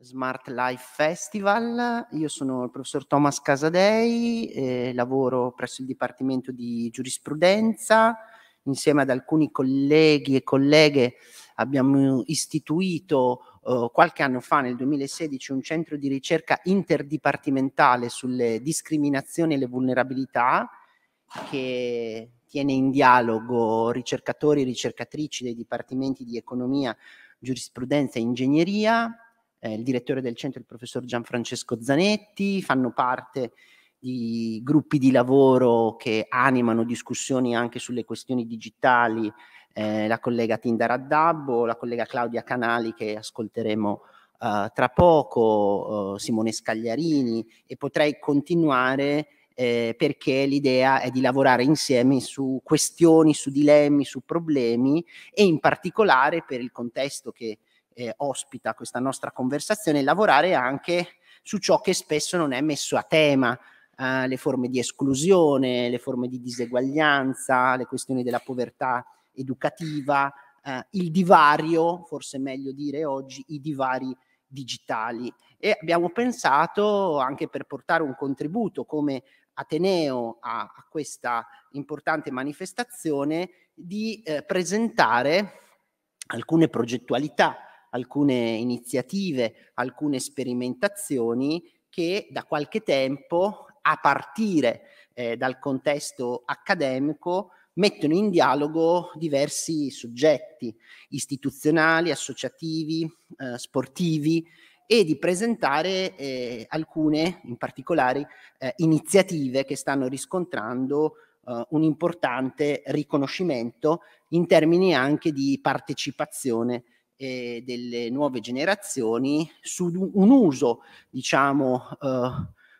Smart Life Festival. Io sono il professor Thomas Casadei, eh, lavoro presso il Dipartimento di Giurisprudenza. Insieme ad alcuni colleghi e colleghe abbiamo istituito eh, qualche anno fa, nel 2016, un centro di ricerca interdipartimentale sulle discriminazioni e le vulnerabilità che tiene in dialogo ricercatori e ricercatrici dei dipartimenti di economia, giurisprudenza e ingegneria. Eh, il direttore del centro il professor Gianfrancesco Zanetti, fanno parte di gruppi di lavoro che animano discussioni anche sulle questioni digitali, eh, la collega Tinda Raddabbo, la collega Claudia Canali che ascolteremo uh, tra poco, uh, Simone Scagliarini e potrei continuare eh, perché l'idea è di lavorare insieme su questioni, su dilemmi, su problemi e in particolare per il contesto che eh, ospita questa nostra conversazione, lavorare anche su ciò che spesso non è messo a tema, eh, le forme di esclusione, le forme di diseguaglianza, le questioni della povertà educativa, eh, il divario, forse meglio dire oggi, i divari digitali. E abbiamo pensato anche per portare un contributo come Ateneo a, a questa importante manifestazione di eh, presentare alcune progettualità, alcune iniziative, alcune sperimentazioni che da qualche tempo, a partire eh, dal contesto accademico, mettono in dialogo diversi soggetti istituzionali, associativi, eh, sportivi, e di presentare eh, alcune, in particolare, eh, iniziative che stanno riscontrando eh, un importante riconoscimento in termini anche di partecipazione eh, delle nuove generazioni su un uso, diciamo, eh,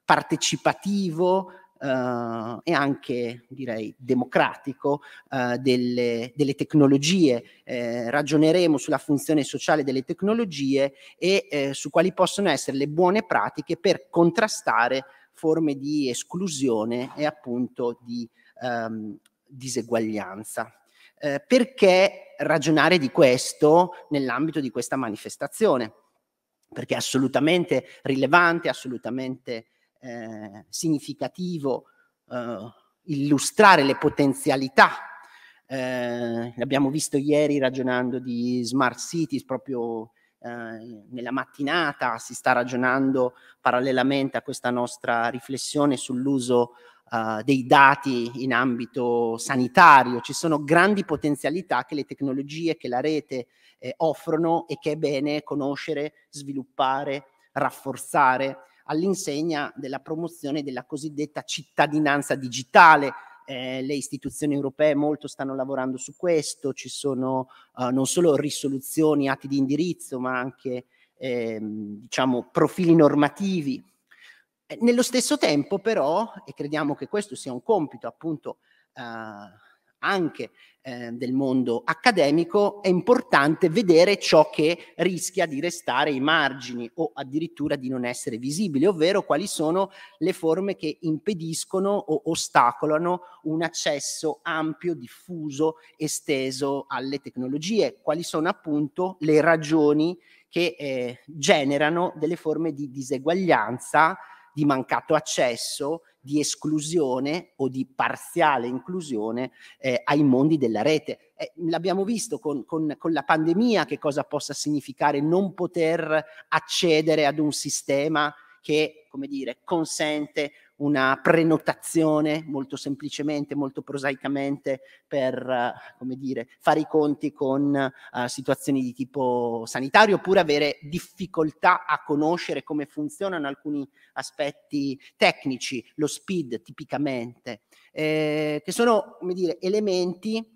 partecipativo Uh, e anche direi democratico uh, delle, delle, tecnologie. Eh, ragioneremo sulla funzione sociale delle tecnologie e eh, su quali possono essere le buone pratiche per contrastare forme di esclusione e appunto di um, diseguaglianza. Eh, perché ragionare di questo nell'ambito di questa manifestazione? Perché è assolutamente rilevante, assolutamente eh, significativo eh, illustrare le potenzialità. Eh, l'abbiamo visto ieri ragionando di smart cities, proprio eh, nella mattinata si sta ragionando parallelamente a questa nostra riflessione sull'uso Uh, dei dati in ambito sanitario, ci sono grandi potenzialità che le tecnologie, che la rete eh, offrono e che è bene conoscere, sviluppare, rafforzare all'insegna della promozione della cosiddetta cittadinanza digitale. Eh, le istituzioni europee molto stanno lavorando su questo, ci sono uh, non solo risoluzioni, atti di indirizzo, ma anche ehm, diciamo, profili normativi. Eh, nello stesso tempo però, e crediamo che questo sia un compito appunto uh, anche eh, del mondo accademico, è importante vedere ciò che rischia di restare ai margini o addirittura di non essere visibile, ovvero quali sono le forme che impediscono o ostacolano un accesso ampio, diffuso, esteso alle tecnologie, quali sono appunto le ragioni che eh, generano delle forme di diseguaglianza, di mancato accesso, di esclusione o di parziale inclusione eh, ai mondi della rete. Eh, l'abbiamo visto con, con, con, la pandemia che cosa possa significare non poter accedere ad un sistema che, come dire, consente una prenotazione molto semplicemente, molto prosaicamente per, dire, fare i conti con uh, situazioni di tipo sanitario oppure avere difficoltà a conoscere come funzionano alcuni aspetti tecnici, lo speed tipicamente, eh, che sono, dire, elementi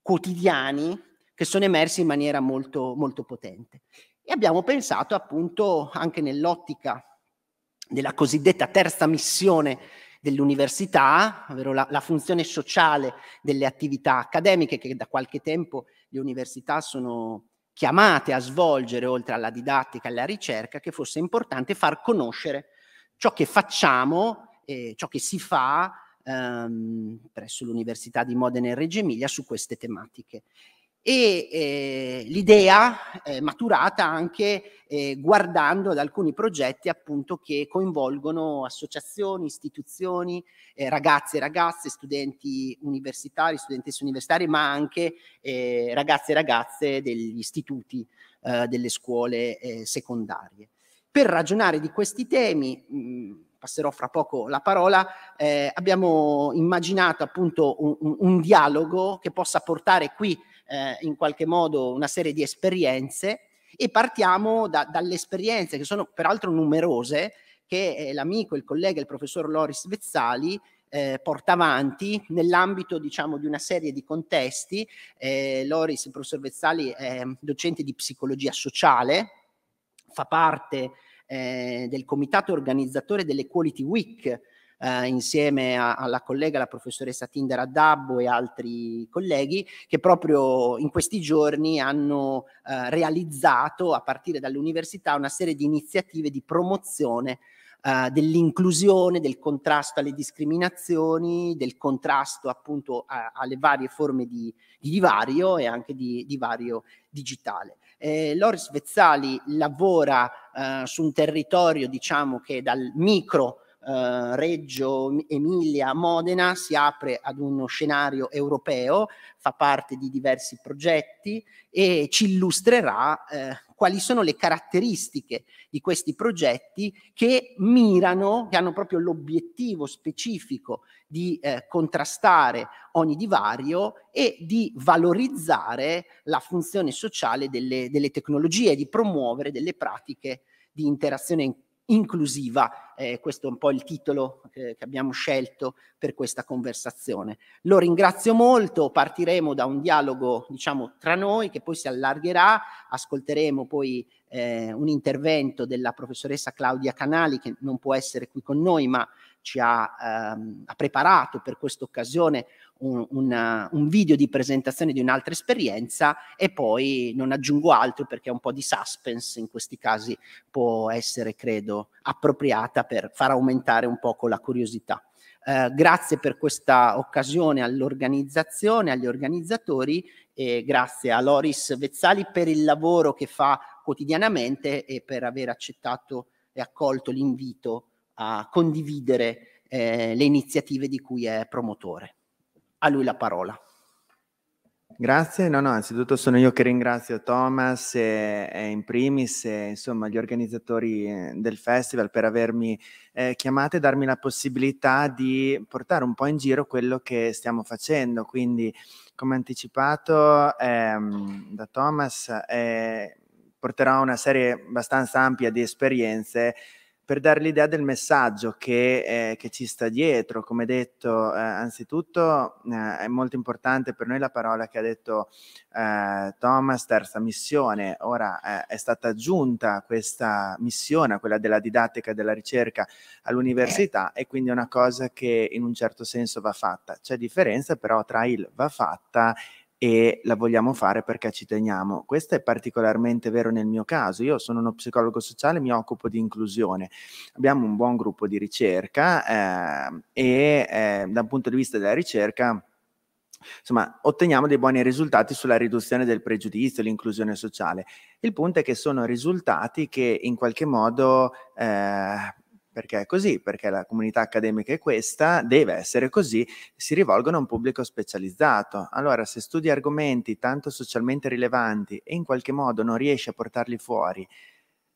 quotidiani che sono emersi in maniera molto, molto potente. E abbiamo pensato appunto anche nell'ottica della cosiddetta terza missione dell'università, ovvero la, la, funzione sociale delle attività accademiche che da qualche tempo le università sono chiamate a svolgere oltre alla didattica e alla ricerca, che fosse importante far conoscere ciò che facciamo, eh, ciò che si fa ehm, presso l'Università di Modena e Reggio Emilia su queste tematiche. E eh, l'idea è maturata anche eh, guardando ad alcuni progetti appunto che coinvolgono associazioni, istituzioni, eh, ragazzi e ragazze, studenti universitari, studentesse universitarie, ma anche eh, ragazzi e ragazze degli istituti, eh, delle scuole eh, secondarie. Per ragionare di questi temi, mh, passerò fra poco la parola, eh, abbiamo immaginato appunto un, un, un dialogo che possa portare qui eh, in qualche modo una serie di esperienze e partiamo da, dalle esperienze che sono peraltro numerose che eh, l'amico, il collega, il professor Loris Vezzali eh, porta avanti nell'ambito diciamo di una serie di contesti. Eh, Loris, il professor Vezzali è docente di psicologia sociale, fa parte eh, del comitato organizzatore dell'Equality Week eh, insieme a, alla collega, la professoressa Tinder Addabbo e altri colleghi che proprio in questi giorni hanno eh, realizzato a partire dall'università una serie di iniziative di promozione Uh, dell'inclusione, del contrasto alle discriminazioni, del contrasto appunto a, alle varie forme di, di, divario e anche di divario digitale. Eh, Loris Vezzali lavora uh, su un territorio diciamo che dal micro eh, Reggio Emilia, Modena, si apre ad uno scenario europeo, fa parte di diversi progetti e ci illustrerà eh, quali sono le caratteristiche di questi progetti che mirano, che hanno proprio l'obiettivo specifico di eh, contrastare ogni divario e di valorizzare la funzione sociale delle, delle tecnologie, di promuovere delle pratiche di interazione inclusiva, eh, questo è un po' il titolo eh, che abbiamo scelto per questa conversazione. Lo ringrazio molto, partiremo da un dialogo diciamo tra noi che poi si allargherà, ascolteremo poi eh, un intervento della professoressa Claudia Canali che non può essere qui con noi ma ci ha, ehm, ha preparato per questa occasione un, una, un, video di presentazione di un'altra esperienza e poi non aggiungo altro perché un po' di suspense in questi casi può essere, credo, appropriata per far aumentare un poco la curiosità. Eh, grazie per questa occasione all'organizzazione, agli organizzatori e grazie a Loris Vezzali per il lavoro che fa quotidianamente e per aver accettato e accolto l'invito a condividere eh, le iniziative di cui è promotore a lui la parola. Grazie, no, no, anzitutto sono io che ringrazio Thomas e, e in primis e, insomma gli organizzatori eh, del festival per avermi eh, chiamato e darmi la possibilità di portare un po' in giro quello che stiamo facendo. Quindi, come anticipato ehm, da Thomas, eh, porterò una serie abbastanza ampia di esperienze per dare l'idea del messaggio che, eh, che, ci sta dietro. Come detto, eh, anzitutto eh, è molto importante per noi la parola che ha detto eh, Thomas, terza missione. Ora eh, è stata aggiunta questa missione, quella della didattica e della ricerca all'università e quindi è una cosa che in un certo senso va fatta. C'è differenza però tra il va fatta e la vogliamo fare perché ci teniamo. Questo è particolarmente vero nel mio caso. Io sono uno psicologo sociale, mi occupo di inclusione. Abbiamo un buon gruppo di ricerca eh, e eh, da un punto di vista della ricerca insomma, otteniamo dei buoni risultati sulla riduzione del pregiudizio, l'inclusione sociale. Il punto è che sono risultati che in qualche modo eh, perché è così, perché la comunità accademica è questa, deve essere così, si rivolgono a un pubblico specializzato. Allora, se studi argomenti tanto socialmente rilevanti e in qualche modo non riesci a portarli fuori,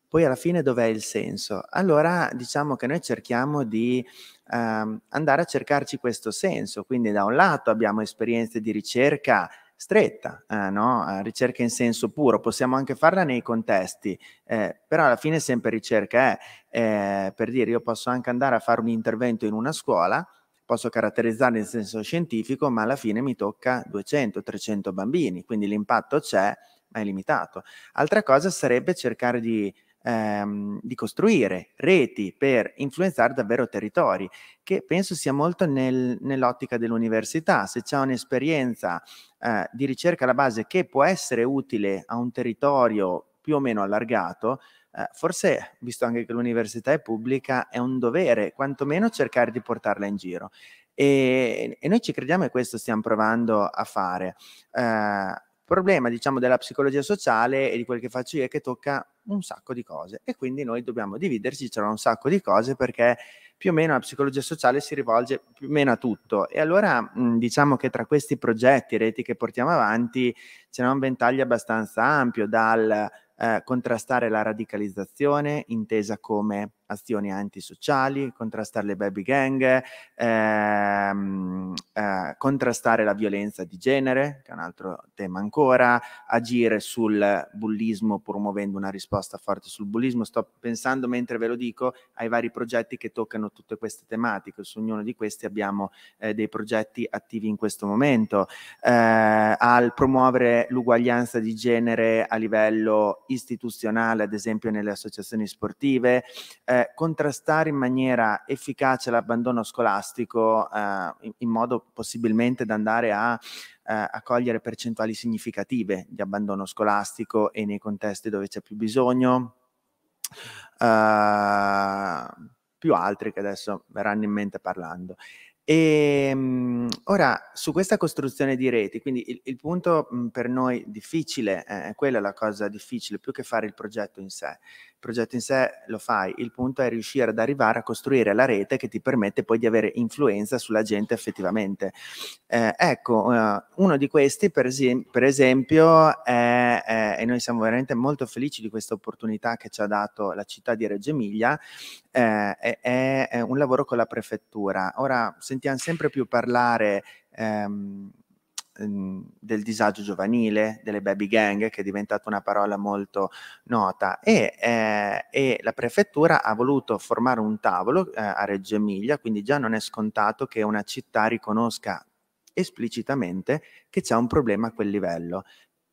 poi alla fine dov'è il senso? Allora diciamo che noi cerchiamo di ehm, andare a cercarci questo senso, quindi da un lato abbiamo esperienze di ricerca stretta, eh, no? Ricerca in senso puro, possiamo anche farla nei contesti, eh, però alla fine sempre ricerca è, eh, per dire io posso anche andare a fare un intervento in una scuola, posso caratterizzarlo in senso scientifico, ma alla fine mi tocca 200-300 bambini, quindi l'impatto c'è, ma è limitato. Altra cosa sarebbe cercare di ehm, di costruire reti per influenzare davvero territori, che penso sia molto nel, nell'ottica dell'università. Se c'è un'esperienza eh, di ricerca alla base che può essere utile a un territorio più o meno allargato, eh, forse, visto anche che l'università è pubblica, è un dovere quantomeno cercare di portarla in giro. E, e noi ci crediamo e questo stiamo provando a fare. Eh, problema, diciamo, della psicologia sociale e di quel che faccio io è che tocca un sacco di cose e quindi noi dobbiamo dividerci tra un sacco di cose perché più o meno la psicologia sociale si rivolge più o meno a tutto. E allora mh, diciamo che tra questi progetti, reti che portiamo avanti, c'è un ventaglio abbastanza ampio dal eh, contrastare la radicalizzazione intesa come azioni antisociali, contrastare le baby gang, ehm, eh, contrastare la violenza di genere, che è un altro tema ancora, agire sul bullismo promuovendo una risposta forte sul bullismo. Sto pensando mentre ve lo dico ai vari progetti che toccano tutte queste tematiche, su ognuno di questi abbiamo eh, dei progetti attivi in questo momento, eh, al promuovere l'uguaglianza di genere a livello istituzionale, ad esempio nelle associazioni sportive, eh, contrastare in maniera efficace l'abbandono scolastico eh, in, in, modo possibilmente da andare a, eh, a cogliere percentuali significative di abbandono scolastico e nei contesti dove c'è più bisogno. Uh, più altri che adesso verranno in mente parlando. E, ehm, ora, su questa costruzione di reti, quindi il, il punto mh, per noi difficile, eh, è la cosa difficile, più che fare il progetto in sé progetto in sé lo fai, il punto è riuscire ad arrivare a costruire la rete che ti permette poi di avere influenza sulla gente effettivamente. Eh, ecco, uh, uno di questi per, es- per esempio è, è, e noi siamo veramente molto felici di questa opportunità che ci ha dato la città di Reggio Emilia, eh, è, è, un lavoro con la prefettura. Ora sempre più parlare ehm, Ehm, del disagio giovanile, delle baby gang, che è diventata una parola molto nota, e, eh, e la prefettura ha voluto formare un tavolo eh, a Reggio Emilia, quindi già non è scontato che una città riconosca esplicitamente che c'è un problema a quel livello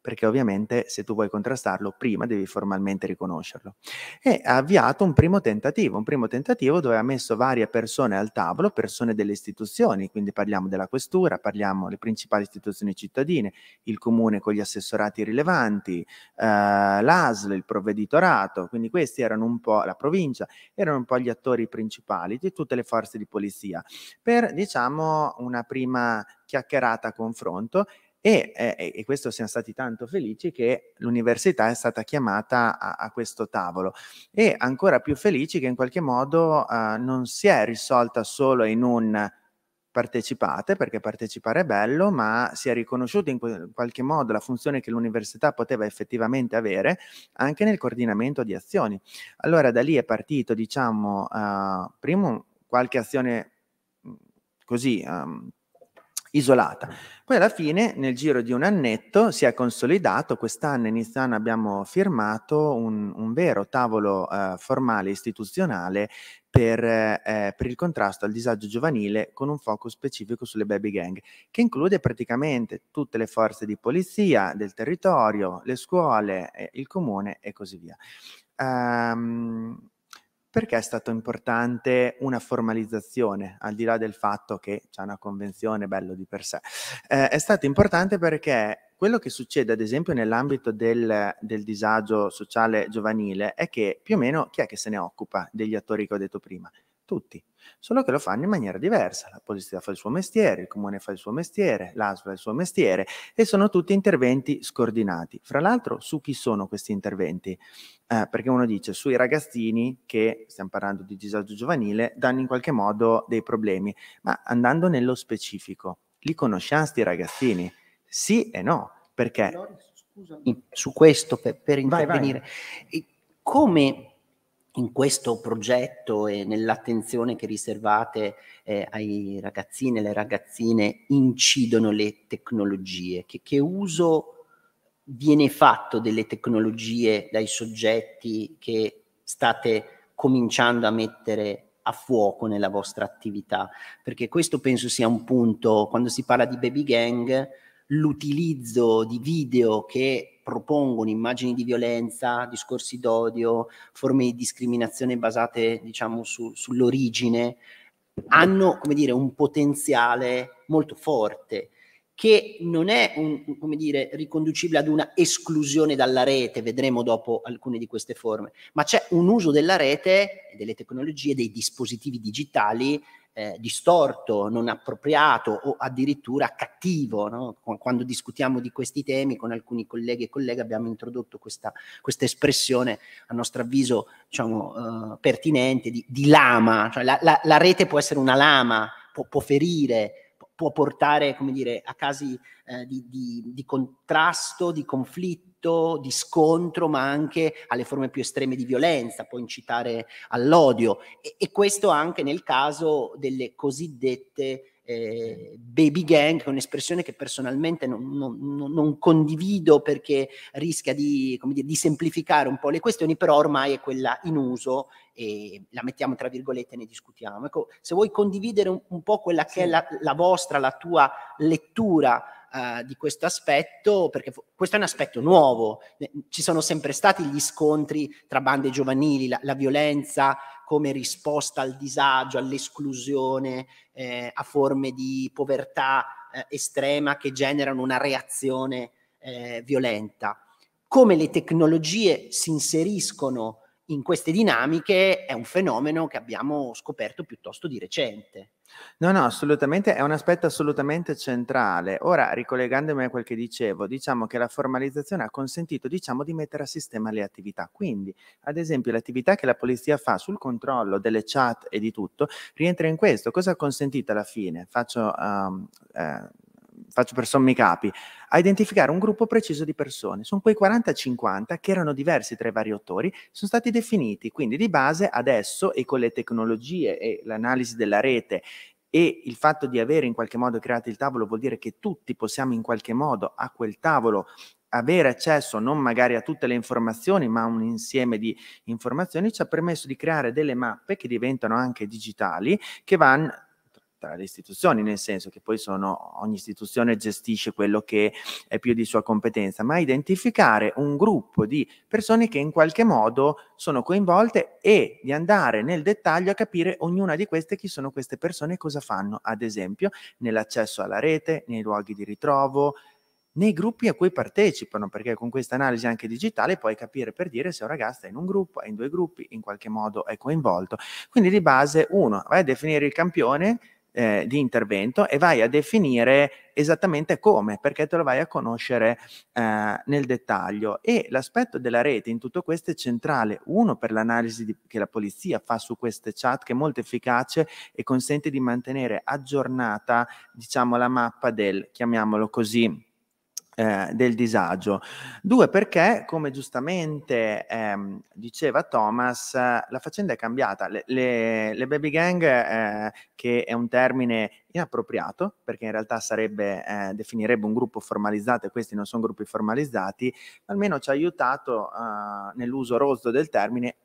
perché ovviamente se tu vuoi contrastarlo prima devi formalmente riconoscerlo. E ha avviato un primo tentativo, un primo tentativo dove ha messo varie persone al tavolo, persone delle istituzioni, quindi parliamo della questura, parliamo delle principali istituzioni cittadine, il comune con gli assessorati rilevanti, eh, l'ASL, il provveditorato, quindi questi erano un po' la provincia, erano un po' gli attori principali di tutte le forze di polizia, per diciamo una prima chiacchierata confronto e, eh, e, questo siamo stati tanto felici che l'università è stata chiamata a, a questo tavolo e ancora più felici che in qualche modo uh, non si è risolta solo in un partecipate, perché partecipare è bello, ma si è riconosciuto in, qualche modo la funzione che l'università poteva effettivamente avere anche nel coordinamento di azioni. Allora da lì è partito, diciamo, uh, primo qualche azione così um, isolata. Poi alla fine, nel giro di un annetto, si è consolidato, quest'anno, inizio anno, abbiamo firmato un, un vero tavolo eh, formale istituzionale per, eh, per, il contrasto al disagio giovanile con un focus specifico sulle baby gang, che include praticamente tutte le forze di polizia del territorio, le scuole, eh, il comune e così via. Um, perché è stato importante una formalizzazione, al di là del fatto che c'è una convenzione bello di per sé? Eh, è stato importante perché quello che succede ad esempio nell'ambito del, del, disagio sociale giovanile è che più o meno chi è che se ne occupa degli attori che ho detto prima? Tutti solo che lo fanno in maniera diversa. La polizia fa il suo mestiere, il comune fa il suo mestiere, l'ASL fa il suo mestiere e sono tutti interventi scordinati. Fra l'altro, su chi sono questi interventi? Eh, perché uno dice sui ragazzini che, stiamo parlando di disagio giovanile, danno in qualche modo dei problemi, ma andando nello specifico, li conosciamo sti ragazzini? Sì e no, perché... Scusami, su questo per, per intervenire, vai, vai. come in questo progetto e nell'attenzione che riservate eh, ai ragazzini e alle ragazzine incidono le tecnologie? Che, che, uso viene fatto delle tecnologie dai soggetti che state cominciando a mettere a fuoco nella vostra attività? Perché questo penso sia un punto, quando si parla di baby gang, l'utilizzo di video che propongono immagini di violenza, discorsi d'odio, forme di discriminazione basate diciamo su, sull'origine, hanno come dire, un potenziale molto forte che non è un, come dire, riconducibile ad una esclusione dalla rete, vedremo dopo alcune di queste forme, ma c'è un uso della rete, delle tecnologie, dei dispositivi digitali eh, distorto, non appropriato o addirittura cattivo. No? Quando discutiamo di questi temi con alcuni colleghi e colleghe abbiamo introdotto questa, questa espressione, a nostro avviso, diciamo, eh, pertinente, di, di lama. Cioè la, la, la, rete può essere una lama, può, può ferire, può portare come dire, a casi eh, di, di, di, contrasto, di conflitto, di scontro, ma anche alle forme più estreme di violenza, può incitare all'odio. E, e questo anche nel caso delle cosiddette eh, baby gang, che è un'espressione che personalmente non, non, non condivido perché rischia di, dire, di, semplificare un po' le questioni, però ormai è quella in uso e la mettiamo tra virgolette e ne discutiamo. Ecco, se vuoi condividere un, un po' quella che è la, la vostra, la tua lettura Uh, di questo aspetto, perché questo è un aspetto nuovo. Ci sono sempre stati gli scontri tra bande giovanili, la, la violenza come risposta al disagio, all'esclusione, eh, a forme di povertà eh, estrema che generano una reazione eh, violenta. Come le tecnologie si inseriscono in queste dinamiche è un fenomeno che abbiamo scoperto piuttosto di recente. No, no, assolutamente, è un aspetto assolutamente centrale. Ora, ricollegandomi a quel che dicevo, diciamo che la formalizzazione ha consentito, diciamo, di mettere a sistema le attività. Quindi, ad esempio, l'attività che la polizia fa sul controllo delle chat e di tutto rientra in questo. Cosa ha consentito alla fine? Faccio um, eh, faccio per sommi capi, a identificare un gruppo preciso di persone. Sono quei 40-50 che erano diversi tra i vari autori, sono stati definiti, quindi di base adesso e con le tecnologie e l'analisi della rete e il fatto di avere in qualche modo creato il tavolo vuol dire che tutti possiamo in qualche modo a quel tavolo avere accesso non magari a tutte le informazioni, ma a un insieme di informazioni, ci ha permesso di creare delle mappe che diventano anche digitali, che vanno tra le istituzioni, nel senso che poi sono, ogni istituzione gestisce quello che è più di sua competenza, ma identificare un gruppo di persone che in qualche modo sono coinvolte e di andare nel dettaglio a capire ognuna di queste chi sono queste persone e cosa fanno, ad esempio nell'accesso alla rete, nei luoghi di ritrovo, nei gruppi a cui partecipano, perché con questa analisi anche digitale puoi capire per dire se un ragazzo è in un gruppo, è in due gruppi, in qualche modo è coinvolto. Quindi di base, uno, vai a definire il campione, eh, di intervento e vai a definire esattamente come, perché te lo vai a conoscere eh, nel dettaglio. E l'aspetto della rete in tutto questo è centrale, uno per l'analisi di, che la polizia fa su queste chat, che è molto efficace e consente di mantenere aggiornata, diciamo, la mappa del, chiamiamolo così, eh, del disagio. Due, perché, come giustamente ehm, diceva Thomas, la faccenda è cambiata. Le, le, le baby gang, eh, che è un termine inappropriato, perché in realtà sarebbe, eh, definirebbe un gruppo formalizzato e questi non sono gruppi formalizzati, almeno ci ha aiutato eh, nell'uso rozzo del termine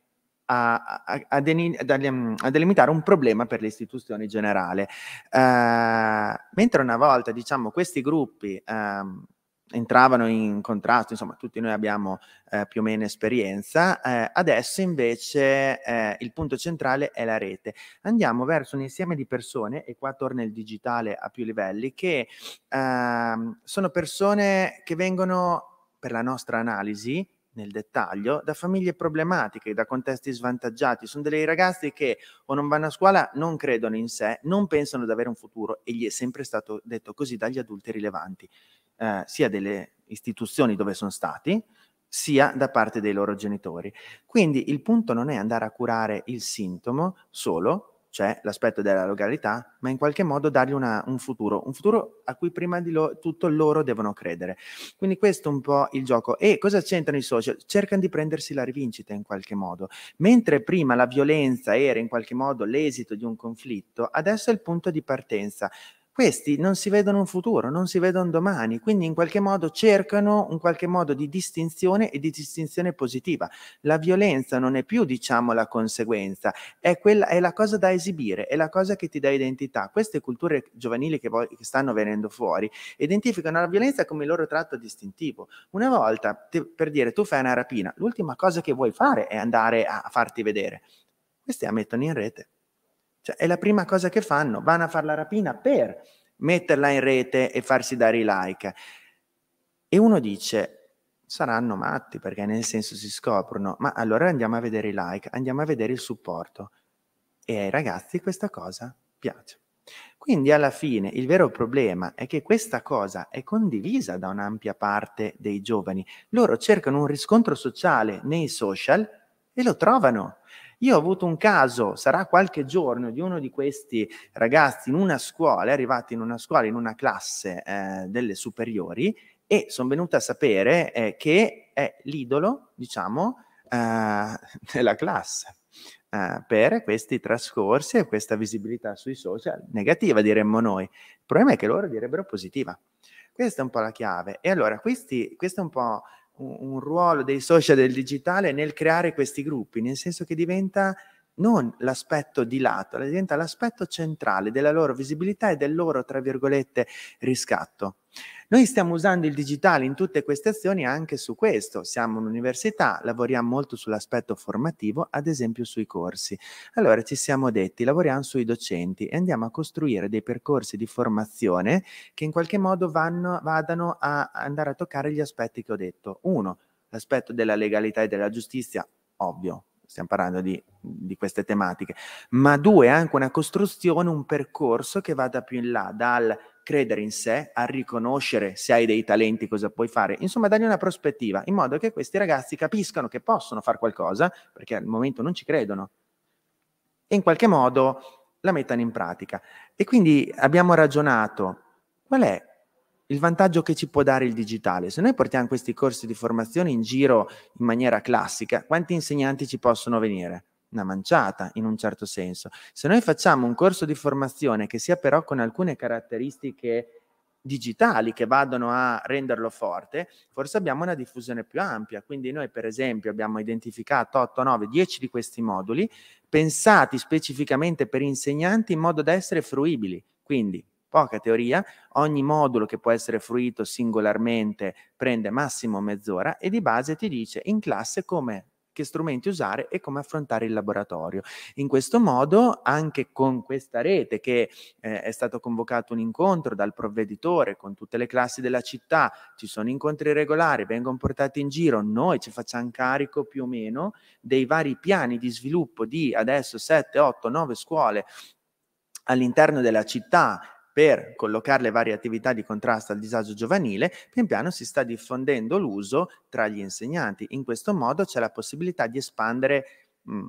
a, a, a, delimitare un problema per le istituzioni generali. Uh, mentre una volta, diciamo, questi gruppi um, entravano in contrasto, insomma tutti noi abbiamo eh, più o meno esperienza, eh, adesso invece eh, il punto centrale è la rete. Andiamo verso un insieme di persone, e qua torna il digitale a più livelli, che ehm, sono persone che vengono, per la nostra analisi, nel dettaglio, da famiglie problematiche, da contesti svantaggiati. Sono dei ragazzi che o non vanno a scuola, non credono in sé, non pensano di avere un futuro e gli è sempre stato detto così dagli adulti rilevanti eh, sia delle istituzioni dove sono stati, sia da parte dei loro genitori. Quindi il punto non è andare a curare il sintomo solo, cioè l'aspetto della legalità, ma in qualche modo dargli una, un futuro, un futuro a cui prima di lo, tutto loro devono credere. Quindi questo è un po' il gioco. E cosa c'entrano i social? Cercano di prendersi la rivincita in qualche modo. Mentre prima la violenza era in qualche modo l'esito di un conflitto, adesso è il punto di partenza questi non si vedono un futuro, non si vedono domani, quindi in qualche modo cercano un qualche modo di distinzione e di distinzione positiva. La violenza non è più, diciamo, la conseguenza, è, quella, è la cosa da esibire, è la cosa che ti dà identità. Queste culture giovanili che, voi, che stanno venendo fuori identificano la violenza come il loro tratto distintivo. Una volta, te, per dire, tu fai una rapina, l'ultima cosa che vuoi fare è andare a farti vedere. Questi la mettono in rete cioè, è la prima cosa che fanno, vanno a fare la rapina per metterla in rete e farsi dare i like. E uno dice, saranno matti perché nel senso si scoprono, ma allora andiamo a vedere i like, andiamo a vedere il supporto. E ai ragazzi questa cosa piace. Quindi alla fine il vero problema è che questa cosa è condivisa da un'ampia parte dei giovani. Loro cercano un riscontro sociale nei social e lo trovano. Io ho avuto un caso, sarà qualche giorno, di uno di questi ragazzi in una scuola, è arrivato in una scuola, in una classe eh, delle superiori e sono venuta a sapere eh, che è l'idolo, diciamo, eh, della classe eh, per questi trascorsi e questa visibilità sui social negativa, diremmo noi. Il problema è che loro direbbero positiva. Questa è un po' la chiave. E allora, questi, questo è un po' un, ruolo dei social del digitale nel creare questi gruppi, nel senso che diventa non l'aspetto di lato, diventa l'aspetto centrale della loro visibilità e del loro, tra virgolette, riscatto. Noi stiamo usando il digitale in tutte queste azioni anche su questo. Siamo un'università, lavoriamo molto sull'aspetto formativo, ad esempio sui corsi. Allora ci siamo detti, lavoriamo sui docenti e andiamo a costruire dei percorsi di formazione che in qualche modo vanno, vadano a andare a toccare gli aspetti che ho detto. Uno, l'aspetto della legalità e della giustizia, ovvio, stiamo parlando di, di, queste tematiche, ma due, anche una costruzione, un percorso che vada più in là, dal credere in sé, a riconoscere se hai dei talenti cosa puoi fare, insomma dargli una prospettiva, in modo che questi ragazzi capiscano che possono fare qualcosa, perché al momento non ci credono, e in qualche modo la mettano in pratica. E quindi abbiamo ragionato, qual è il vantaggio che ci può dare il digitale. Se noi portiamo questi corsi di formazione in giro in maniera classica, quanti insegnanti ci possono venire? Una manciata, in un certo senso. Se noi facciamo un corso di formazione che sia però con alcune caratteristiche digitali che vadano a renderlo forte, forse abbiamo una diffusione più ampia. Quindi noi per esempio abbiamo identificato 8, 9, 10 di questi moduli pensati specificamente per insegnanti in modo da essere fruibili. Quindi poca teoria, ogni modulo che può essere fruito singolarmente prende massimo mezz'ora e di base ti dice in classe come che strumenti usare e come affrontare il laboratorio. In questo modo, anche con questa rete che eh, è stato convocato un incontro dal provveditore con tutte le classi della città, ci sono incontri regolari, vengono portati in giro, noi ci facciamo carico più o meno dei vari piani di sviluppo di adesso 7, 8, 9 scuole all'interno della città per collocare le varie attività di contrasto al disagio giovanile, pian piano si sta diffondendo l'uso tra gli insegnanti. In questo modo c'è la possibilità di espandere mh, mm,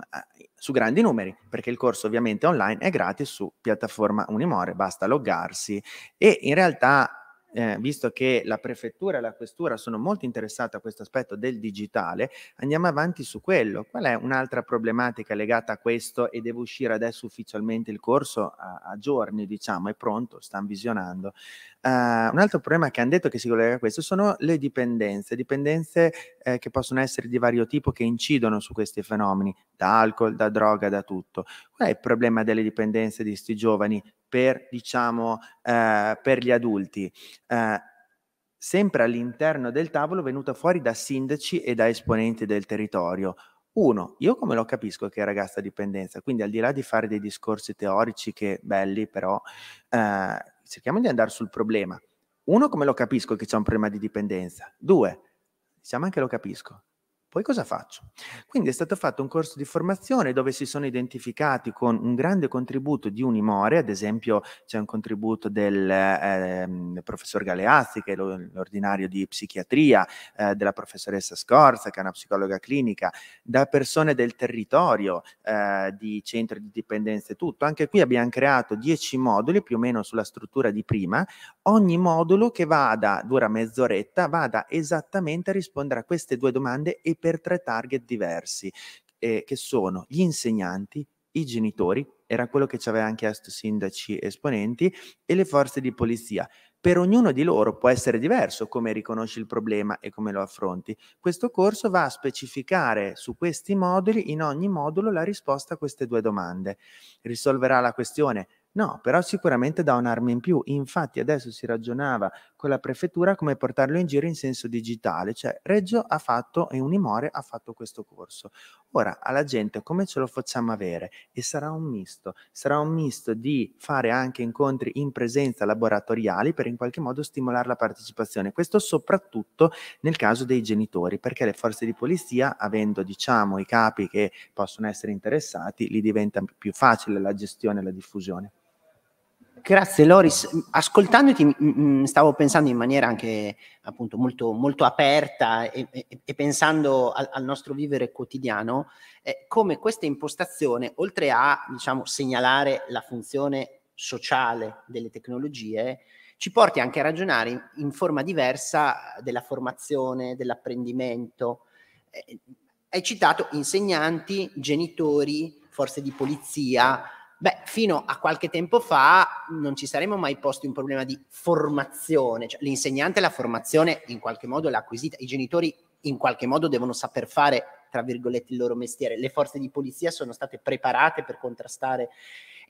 su grandi numeri, perché il corso ovviamente online è gratis su piattaforma Unimore, basta loggarsi e in realtà eh, visto che la prefettura e la questura sono molto interessate a questo aspetto del digitale, andiamo avanti su quello. Qual è un'altra problematica legata a questo e deve uscire adesso ufficialmente il corso a, a giorni, diciamo, è pronto, stanno visionando. Uh, un altro problema che hanno detto che si collega a questo sono le dipendenze, dipendenze eh, che possono essere di vario tipo che incidono su questi fenomeni, da alcol, da droga, da tutto. Qual è il problema delle dipendenze di questi giovani per, diciamo, eh, per gli adulti? Eh, sempre all'interno del tavolo venuta fuori da sindaci e da esponenti del territorio. Uno, io come lo capisco che è ragazza dipendenza, quindi al di là di fare dei discorsi teorici che belli, però eh, cerchiamo di andare sul problema. Uno, come lo capisco che c'è un problema di dipendenza. Due, diciamo anche lo capisco. Poi cosa faccio? Quindi è stato fatto un corso di formazione dove si sono identificati con un grande contributo di Unimore, ad esempio c'è un contributo del eh, professor Galeazzi, che è l'ordinario di psichiatria, eh, della professoressa Scorza, che è una psicologa clinica, da persone del territorio, eh, di centri di dipendenza e tutto. Anche qui abbiamo creato dieci moduli, più o meno sulla struttura di prima, ogni modulo che vada, dura mezz'oretta, vada esattamente a rispondere a queste due domande e per tre target diversi, eh, che sono gli insegnanti, i genitori, era quello che ci avevano chiesto sindaci esponenti, e le forze di polizia. Per ognuno di loro può essere diverso come riconosci il problema e come lo affronti. Questo corso va a specificare su questi moduli, in ogni modulo, la risposta a queste due domande. Risolverà la questione No, però sicuramente dà un'arma in più. Infatti adesso si ragionava con la prefettura come portarlo in giro in senso digitale, cioè Reggio ha fatto e Unimore ha fatto questo corso. Ora alla gente come ce lo facciamo avere? E sarà un misto, sarà un misto di fare anche incontri in presenza laboratoriali per in qualche modo stimolare la partecipazione. Questo soprattutto nel caso dei genitori, perché le forze di polizia, avendo diciamo i capi che possono essere interessati, gli diventa più facile la gestione e la diffusione. Grazie Loris. Ascoltandoti stavo pensando in maniera anche appunto molto, molto aperta e, e, e pensando al, al, nostro vivere quotidiano, eh, come questa impostazione, oltre a diciamo, segnalare la funzione sociale delle tecnologie, ci porti anche a ragionare in, in forma diversa della formazione, dell'apprendimento. Eh, hai citato insegnanti, genitori, forze di polizia. Beh, fino a qualche tempo fa non ci saremmo mai posti un problema di formazione, cioè, l'insegnante la formazione in qualche modo l'ha acquisita, i genitori in qualche modo devono saper fare, tra virgolette, il loro mestiere, le forze di polizia sono state preparate per contrastare.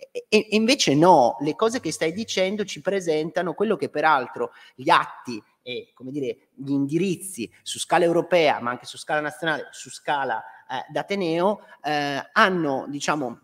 E, e invece no, le cose che stai dicendo ci presentano quello che peraltro gli atti e come dire, gli indirizzi su scala europea, ma anche su scala nazionale, su scala eh, d'Ateneo, eh, hanno diciamo,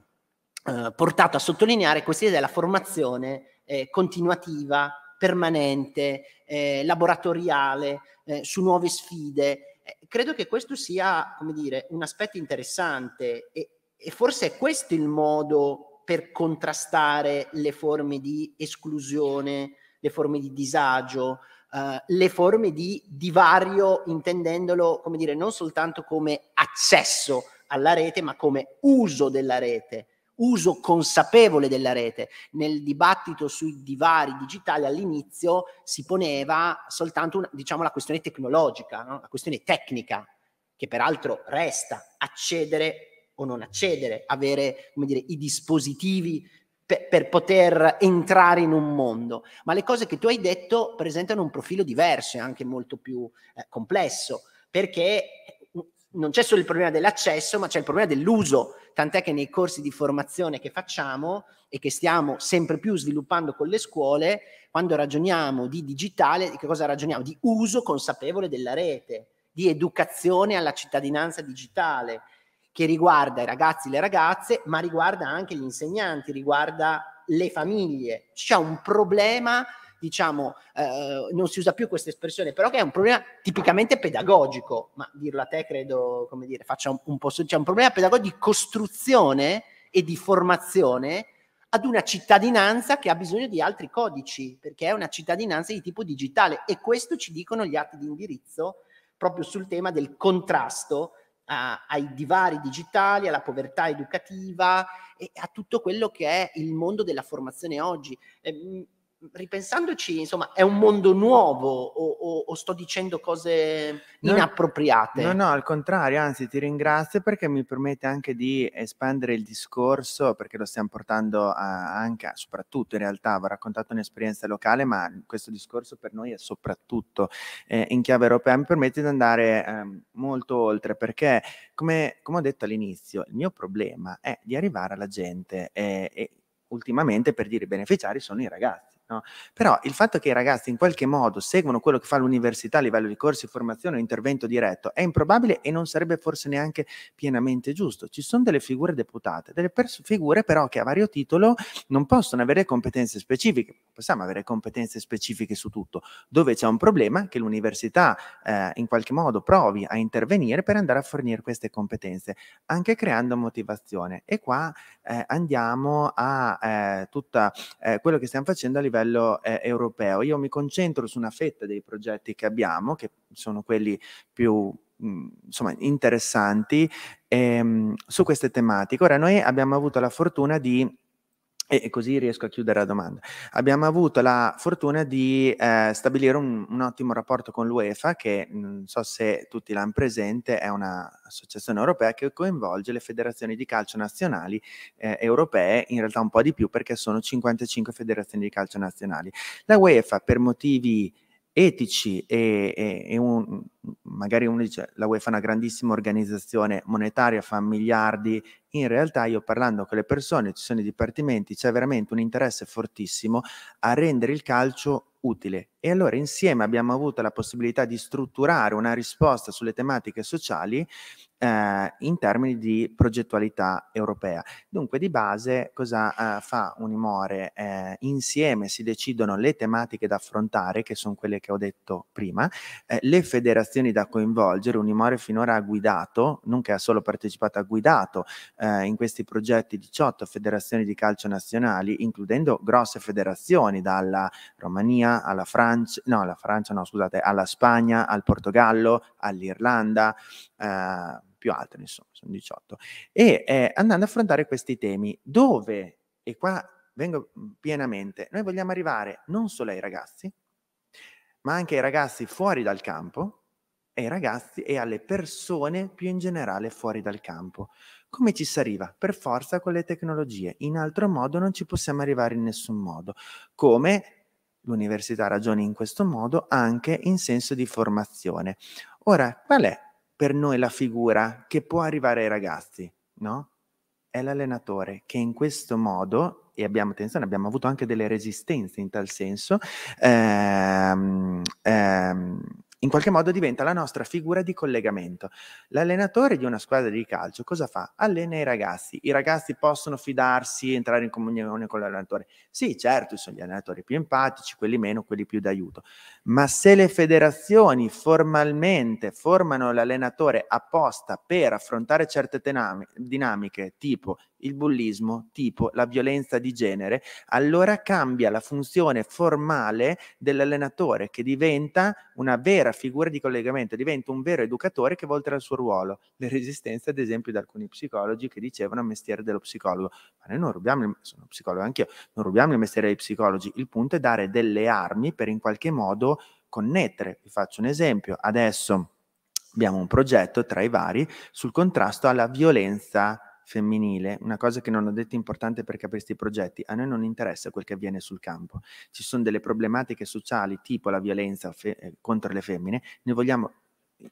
eh, portato a sottolineare questa idea della formazione eh, continuativa, permanente, eh, laboratoriale, eh, su nuove sfide. credo che questo sia, come dire, un aspetto interessante e, e forse è questo il modo per contrastare le forme di esclusione, le forme di disagio, uh, le forme di divario, intendendolo, come dire, non soltanto come accesso alla rete, ma come uso della rete, uso consapevole della rete. Nel dibattito sui divari digitali all'inizio si poneva soltanto una, diciamo, la questione tecnologica, no? la questione tecnica, che peraltro resta accedere o non accedere, avere dire, i dispositivi per, per, poter entrare in un mondo, ma le cose che tu hai detto presentano un profilo diverso e anche molto più eh, complesso, perché non c'è solo il problema dell'accesso, ma c'è il problema dell'uso, tant'è che nei corsi di formazione che facciamo e che stiamo sempre più sviluppando con le scuole, quando ragioniamo di digitale, di che cosa ragioniamo? Di uso consapevole della rete, di educazione alla cittadinanza digitale, che riguarda i ragazzi e le ragazze, ma riguarda anche gli insegnanti, riguarda le famiglie. C'è un problema, diciamo, eh, non si usa più questa espressione, però che è un problema tipicamente pedagogico, ma dirlo a te credo, come dire, faccia un, un po', c'è un problema pedagogico di costruzione e di formazione ad una cittadinanza che ha bisogno di altri codici, perché è una cittadinanza di tipo digitale e questo ci dicono gli atti di indirizzo proprio sul tema del contrasto a, ai divari digitali, alla povertà educativa e a tutto quello che è il mondo della formazione oggi. Eh, ripensandoci, insomma, è un mondo nuovo o, o, o sto dicendo cose inappropriate? No, no, al contrario, anzi ti ringrazio perché mi permette anche di espandere il discorso, perché lo stiamo portando a, anche, soprattutto in realtà, ho raccontato un'esperienza locale, ma questo discorso per noi è soprattutto eh, in chiave europea, mi permette di andare eh, molto oltre, perché come, come, ho detto all'inizio, il mio problema è di arrivare alla gente eh, e ultimamente per dire i beneficiari sono i ragazzi No? Però il fatto che i ragazzi in qualche modo seguono quello che fa l'università a livello di corsi formazione o intervento diretto è improbabile e non sarebbe forse neanche pienamente giusto. Ci sono delle figure deputate, delle pers- figure però che a vario titolo non possono avere competenze specifiche, possiamo avere competenze specifiche su tutto. Dove c'è un problema che l'università eh, in qualche modo provi a intervenire per andare a fornire queste competenze, anche creando motivazione. E qua eh, andiamo a eh, tutto eh, quello che stiamo facendo a livello livello eh, europeo. Io mi concentro su una fetta dei progetti che abbiamo, che sono quelli più mh, insomma, interessanti ehm, su queste tematiche. Ora, noi abbiamo avuto la fortuna di e così riesco a chiudere la domanda. Abbiamo avuto la fortuna di eh, stabilire un, un, ottimo rapporto con l'UEFA, che non so se tutti l'hanno presente, è un'associazione europea che coinvolge le federazioni di calcio nazionali eh, europee, in realtà un po' di più perché sono 55 federazioni di calcio nazionali. La UEFA per motivi etici e, e, e un, magari uno dice la UEFA è una grandissima organizzazione monetaria, fa miliardi, in realtà io parlando con le persone, ci sono i dipartimenti, c'è veramente un interesse fortissimo a rendere il calcio utile, E allora insieme abbiamo avuto la possibilità di strutturare una risposta sulle tematiche sociali eh, in termini di progettualità europea. Dunque di base cosa eh, fa Unimore? Eh, insieme si decidono le tematiche da affrontare, che sono quelle che ho detto prima, eh, le federazioni da coinvolgere. Unimore finora ha guidato, non che ha solo partecipato, ha guidato eh, in questi progetti 18 federazioni di calcio nazionali, includendo grosse federazioni dalla Romania alla Francia, no, alla Francia no, scusate, alla Spagna, al Portogallo, all'Irlanda. Eh, più altre, insomma, sono 18. E eh, andando a affrontare questi temi, dove, e qua vengo pienamente, noi vogliamo arrivare non solo ai ragazzi, ma anche ai ragazzi fuori dal campo, ai ragazzi e alle persone più in generale fuori dal campo. Come ci si arriva? Per forza con le tecnologie. In altro modo non ci possiamo arrivare in nessun modo. Come l'università ragioni in questo modo anche in senso di formazione. Ora, qual è per noi la figura che può arrivare ai ragazzi, no? È l'allenatore che in questo modo, e abbiamo attenzione, abbiamo avuto anche delle resistenze in tal senso, ehm, ehm, in qualche modo diventa la nostra figura di collegamento. L'allenatore di una squadra di calcio cosa fa? Allena i ragazzi. I ragazzi possono fidarsi, entrare in comunione con l'allenatore. Sì, certo, sono gli allenatori più empatici, quelli meno, quelli più d'aiuto. Ma se le federazioni formalmente formano l'allenatore apposta per affrontare certe dinamiche, tipo il bullismo, tipo la violenza di genere, allora cambia la funzione formale dell'allenatore che diventa una vera figura di collegamento, diventa un vero educatore che volta il suo ruolo. Le resistenze, ad esempio, di alcuni psicologi che dicevano il mestiere dello psicologo. Ma noi non rubiamo, sono psicologo anch'io, non rubiamo il mestiere dei psicologi. Il punto è dare delle armi per in qualche modo connettere. Vi faccio un esempio. Adesso abbiamo un progetto tra i vari sul contrasto alla violenza femminile, una cosa che non ho detto importante per capire questi progetti, a noi non interessa quel che avviene sul campo. Ci sono delle problematiche sociali tipo la violenza fe- eh, contro le femmine, noi vogliamo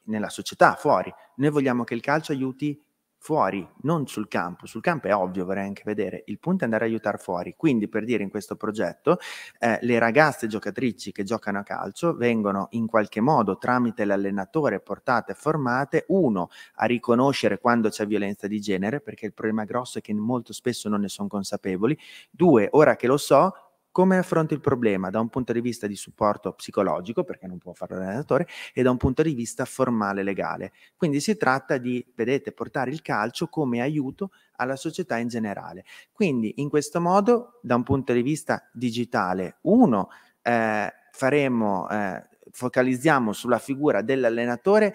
nella società, fuori, noi vogliamo che il calcio aiuti fuori, non sul campo. Sul campo è ovvio, vorrei anche vedere. Il punto è andare a aiutare fuori. Quindi, per dire in questo progetto, eh, le ragazze giocatrici che giocano a calcio vengono in qualche modo, tramite l'allenatore, portate, formate, uno, a riconoscere quando c'è violenza di genere, perché il problema grosso è che molto spesso non ne sono consapevoli. Due, ora che lo so, come affronti il problema da un punto di vista di supporto psicologico, perché non può fare l'allenatore, e da un punto di vista formale legale. Quindi si tratta di, vedete, portare il calcio come aiuto alla società in generale. Quindi in questo modo, da un punto di vista digitale, uno, eh, faremo, eh, focalizziamo sulla figura dell'allenatore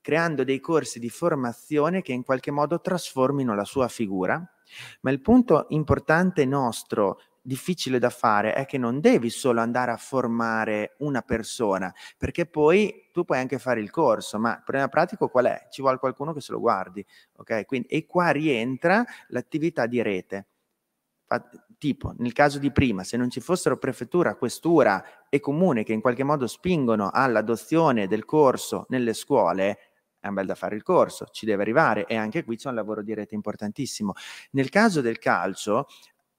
creando dei corsi di formazione che in qualche modo trasformino la sua figura. Ma il punto importante nostro difficile da fare è che non devi solo andare a formare una persona, perché poi tu puoi anche fare il corso, ma il problema pratico qual è? Ci vuole qualcuno che se lo guardi, ok? Quindi, e qua rientra l'attività di rete. Tipo, nel caso di prima, se non ci fossero prefettura, questura e comune che in qualche modo spingono all'adozione del corso nelle scuole, è un bel da fare il corso, ci deve arrivare e anche qui c'è un lavoro di rete importantissimo. Nel caso del calcio,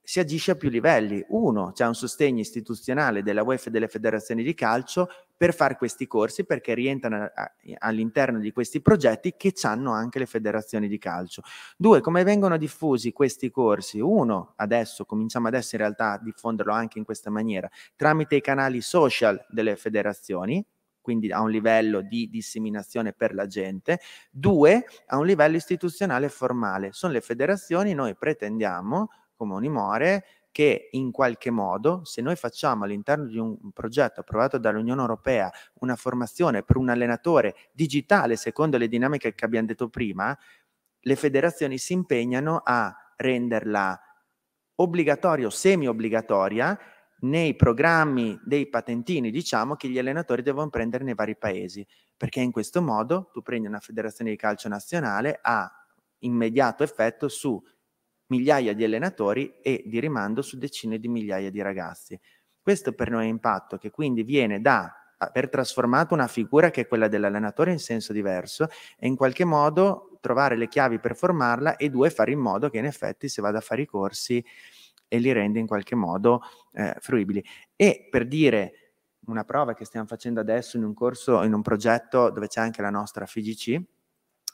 si agisce a più livelli. Uno, c'è un sostegno istituzionale della UEFA e delle federazioni di calcio per fare questi corsi perché rientrano all'interno di questi progetti che hanno anche le federazioni di calcio. Due, come vengono diffusi questi corsi? Uno, adesso, cominciamo adesso in realtà a diffonderlo anche in questa maniera, tramite i canali social delle federazioni, quindi a un livello di disseminazione per la gente, due, a un livello istituzionale formale. Sono le federazioni, noi pretendiamo come Unimore che in qualche modo, se noi facciamo all'interno di un progetto approvato dall'Unione Europea una formazione per un allenatore digitale secondo le dinamiche che abbiamo detto prima, le federazioni si impegnano a renderla obbligatoria o semi-obbligatoria nei programmi dei patentini, diciamo, che gli allenatori devono prendere nei vari paesi, perché in questo modo tu prendi una federazione di calcio nazionale, ha immediato effetto su migliaia di allenatori e di rimando su decine di migliaia di ragazzi. Questo per noi è impatto che quindi viene da aver trasformato una figura che è quella dell'allenatore in senso diverso e in qualche modo trovare le chiavi per formarla e due fare in modo che in effetti si vada a fare i corsi e li rende in qualche modo eh, fruibili. E per dire una prova che stiamo facendo adesso in un corso, in un progetto dove c'è anche la nostra FGC,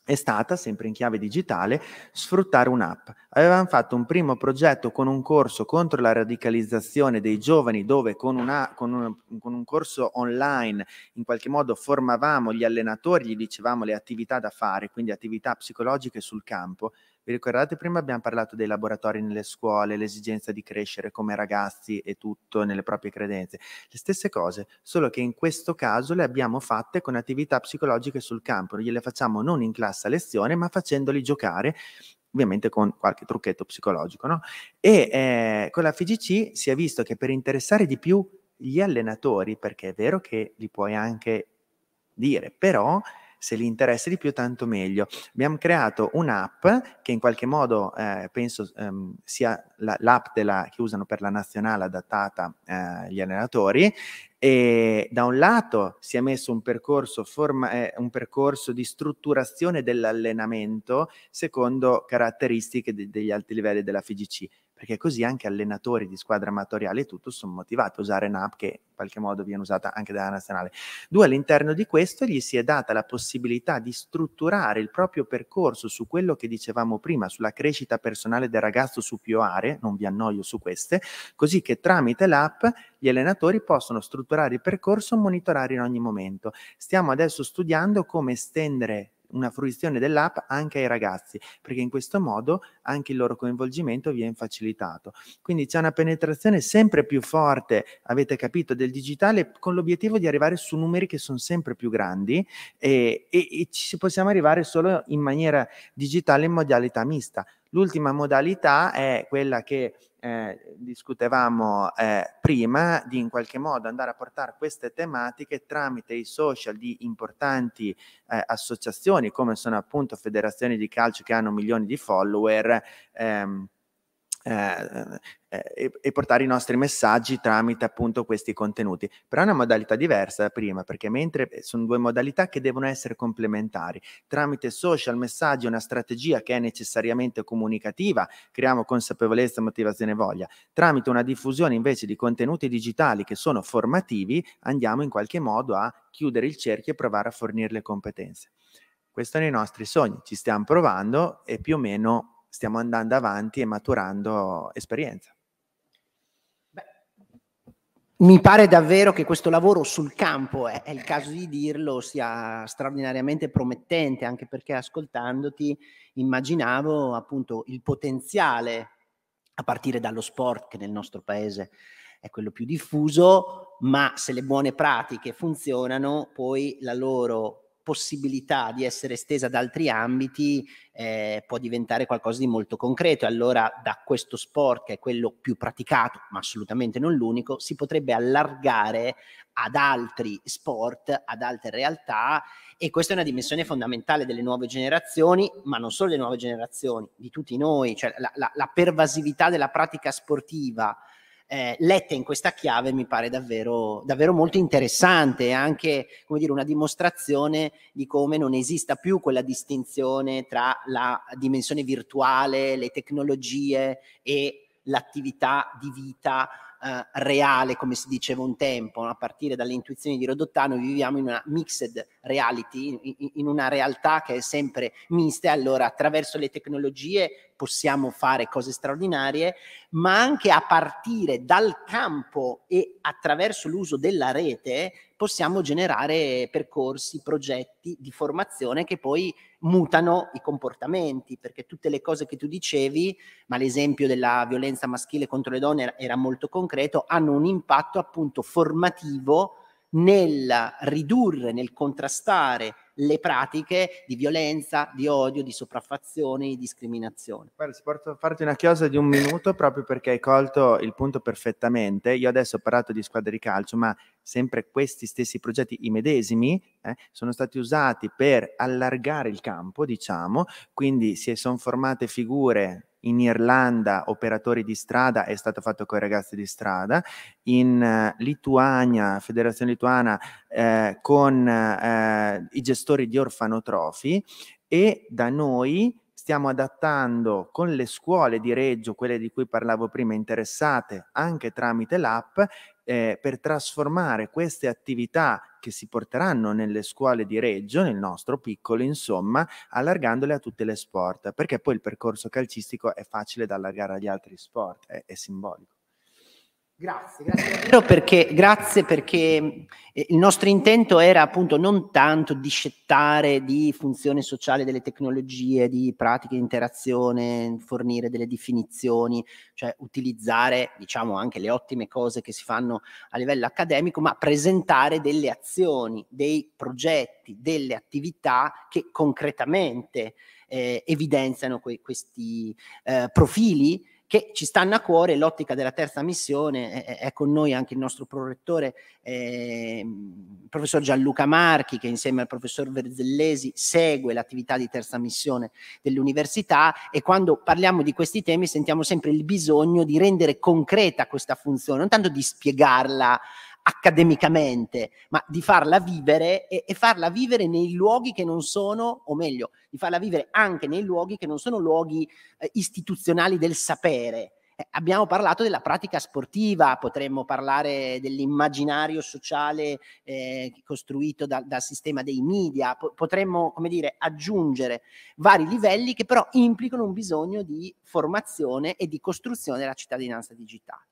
è stata, sempre in chiave digitale, sfruttare un'app. Avevamo fatto un primo progetto con un corso contro la radicalizzazione dei giovani, dove con, una, con, un, con, un, corso online in qualche modo formavamo gli allenatori, gli dicevamo le attività da fare, quindi attività psicologiche sul campo. Vi ricordate prima abbiamo parlato dei laboratori nelle scuole, l'esigenza di crescere come ragazzi e tutto nelle proprie credenze. Le stesse cose, solo che in questo caso le abbiamo fatte con attività psicologiche sul campo, gliele facciamo non in classe a lezione, ma facendoli giocare ovviamente con qualche trucchetto psicologico. No? E eh, con la FGC si è visto che per interessare di più gli allenatori, perché è vero che li puoi anche dire, però se li interessa di più tanto meglio. Abbiamo creato un'app che in qualche modo eh, penso ehm, sia la, l'app della, che usano per la nazionale adattata eh, agli allenatori e da un lato si è messo un percorso, forma, eh, un percorso di strutturazione dell'allenamento secondo caratteristiche de- degli alti livelli della FGC perché così anche allenatori di squadre amatoriali e tutto sono motivati a usare un'app che in qualche modo viene usata anche dalla nazionale. Due, all'interno di questo gli si è data la possibilità di strutturare il proprio percorso su quello che dicevamo prima, sulla crescita personale del ragazzo su più aree, non vi annoio su queste, così che tramite l'app gli allenatori possono strutturare il percorso e monitorare in ogni momento. Stiamo adesso studiando come estendere una fruizione dell'app anche ai ragazzi, perché in questo modo anche il loro coinvolgimento viene facilitato. Quindi c'è una penetrazione sempre più forte, avete capito, del digitale con l'obiettivo di arrivare su numeri che sono sempre più grandi e, e, e ci possiamo arrivare solo in maniera digitale in modalità mista. L'ultima modalità è quella che eh, discutevamo eh, prima, di in qualche modo andare a portare queste tematiche tramite i social di importanti eh, associazioni come sono appunto federazioni di calcio che hanno milioni di follower. Ehm, eh, eh, e, portare i nostri messaggi tramite appunto questi contenuti. Però è una modalità diversa da prima, perché mentre eh, sono due modalità che devono essere complementari. Tramite social messaggi, una strategia che è necessariamente comunicativa, creiamo consapevolezza, motivazione e voglia. Tramite una diffusione invece di contenuti digitali che sono formativi, andiamo in qualche modo a chiudere il cerchio e provare a fornire le competenze. Questo sono i nostri sogni, ci stiamo provando e più o meno stiamo andando avanti e maturando esperienza. Mi pare davvero che questo lavoro sul campo, è, è, il caso di dirlo, sia straordinariamente promettente, anche perché ascoltandoti immaginavo appunto il potenziale a partire dallo sport che nel nostro paese è quello più diffuso, ma se le buone pratiche funzionano, poi la loro possibilità di essere estesa ad altri ambiti eh, può diventare qualcosa di molto concreto. Allora da questo sport che è quello più praticato ma assolutamente non l'unico si potrebbe allargare ad altri sport, ad altre realtà. E questa è una dimensione fondamentale delle nuove generazioni ma non solo delle nuove generazioni, di tutti noi, cioè la, la, la pervasività della pratica sportiva eh, lette in questa chiave mi pare davvero, davvero molto interessante anche come dire, una dimostrazione di come non esista più quella distinzione tra la dimensione virtuale, le tecnologie e l'attività di vita eh, reale, come si diceva un tempo, a partire dalle intuizioni di Rodottano, viviamo in una mixed reality, in una realtà che è sempre mista, e allora attraverso le tecnologie possiamo fare cose straordinarie, ma anche a partire dal campo e attraverso l'uso della rete possiamo generare percorsi, progetti di formazione che poi mutano i comportamenti, perché tutte le cose che tu dicevi, ma l'esempio della violenza maschile contro le donne era molto concreto, hanno un impatto appunto formativo nel ridurre, nel contrastare le pratiche di violenza, di odio, di sopraffazione, di discriminazione. Guarda, porta farti una chiosa di un minuto proprio perché hai colto il punto perfettamente. Io adesso ho parlato di squadre di calcio, ma sempre questi stessi progetti, i medesimi, eh, sono stati usati per allargare il campo, diciamo, quindi si sono formate figure in Irlanda operatori di strada è stato fatto con i ragazzi di strada, in uh, Lituania, Federazione Lituana, eh, con eh, i gestori di orfanotrofi e da noi stiamo adattando con le scuole di Reggio, quelle di cui parlavo prima, interessate anche tramite l'app, eh, per trasformare queste attività che si porteranno nelle scuole di Reggio, nel nostro piccolo, insomma, allargandole a tutte le sport, perché poi il percorso calcistico è facile da allargare agli altri sport, è, è simbolico. Grazie, grazie perché, grazie perché eh, il nostro intento era appunto non tanto discettare di funzione sociale delle tecnologie, di pratiche di interazione, fornire delle definizioni, cioè utilizzare diciamo anche le ottime cose che si fanno a livello accademico, ma presentare delle azioni, dei progetti, delle attività che concretamente eh, evidenziano que- questi eh, profili che ci stanno a cuore, l'ottica della terza missione, è, è con noi anche il nostro prorettore, eh, il professor Gianluca Marchi, che insieme al professor Verzellesi segue l'attività di terza missione dell'università. E quando parliamo di questi temi sentiamo sempre il bisogno di rendere concreta questa funzione, non tanto di spiegarla accademicamente, ma di farla vivere e, e, farla vivere nei luoghi che non sono, o meglio, di farla vivere anche nei luoghi che non sono luoghi eh, istituzionali del sapere. Eh, abbiamo parlato della pratica sportiva, potremmo parlare dell'immaginario sociale eh, costruito da, dal sistema dei media, po- potremmo, come dire, aggiungere vari livelli che però implicano un bisogno di formazione e di costruzione della cittadinanza digitale.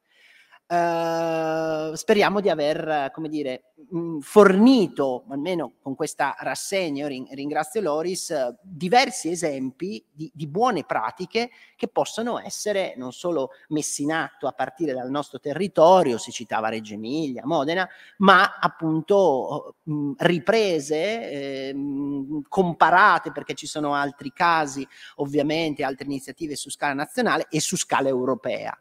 Uh, speriamo di aver, come dire, mh, fornito, almeno con questa rassegna, io ringrazio Loris, diversi esempi di, di, buone pratiche che possono essere non solo messi in atto a partire dal nostro territorio, si citava Reggio Emilia, Modena, ma appunto mh, riprese, eh, comparate, perché ci sono altri casi, ovviamente, altre iniziative su scala nazionale e su scala europea.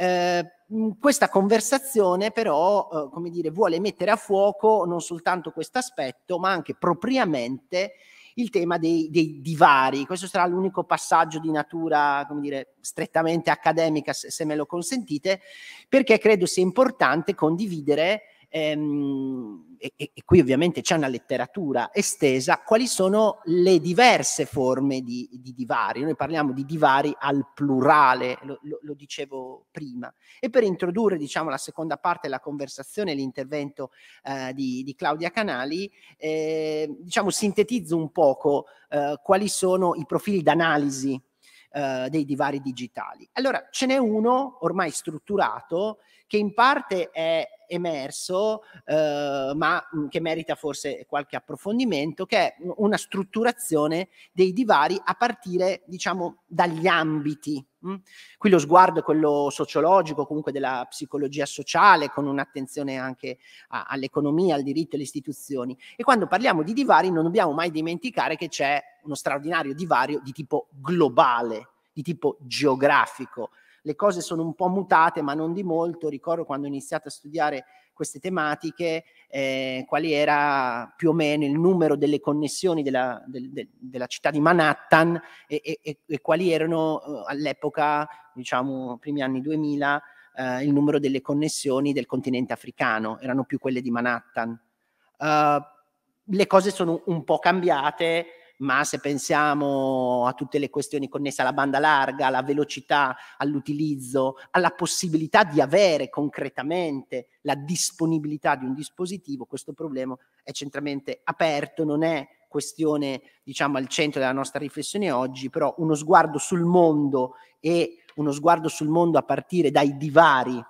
Eh, questa conversazione però, eh, come dire, vuole mettere a fuoco non soltanto questo aspetto, ma anche propriamente il tema dei, dei, divari. Questo sarà l'unico passaggio di natura, come dire, strettamente accademica, se, se me lo consentite, perché credo sia importante condividere ehm, e, e, qui ovviamente c'è una letteratura estesa, quali sono le diverse forme di, di divari. Noi parliamo di divari al plurale, lo, lo, lo, dicevo prima. E per introdurre diciamo, la seconda parte della conversazione, l'intervento eh, di, di, Claudia Canali, eh, diciamo, sintetizzo un poco eh, quali sono i profili d'analisi eh, dei divari digitali. Allora, ce n'è uno ormai strutturato che in parte è emerso, eh, ma mh, che merita forse qualche approfondimento, che è una strutturazione dei divari a partire, diciamo, dagli ambiti. Mh? Qui lo sguardo è quello sociologico, comunque della psicologia sociale, con un'attenzione anche a, all'economia, al diritto e alle istituzioni. E quando parliamo di divari non dobbiamo mai dimenticare che c'è uno straordinario divario di tipo globale, di tipo geografico, le cose sono un po' mutate, ma non di molto. Ricordo quando ho iniziato a studiare queste tematiche, eh, quali era più o meno il numero delle connessioni della, del, del, della città di Manhattan e, e, e quali erano eh, all'epoca, diciamo, primi anni 2000, eh, il numero delle connessioni del continente africano, erano più quelle di Manhattan. Uh, le cose sono un po' cambiate, ma se pensiamo a tutte le questioni connesse alla banda larga, alla velocità, all'utilizzo, alla possibilità di avere concretamente la disponibilità di un dispositivo, questo problema è centralmente aperto, non è questione diciamo al centro della nostra riflessione oggi, però uno sguardo sul mondo e uno sguardo sul mondo a partire dai divari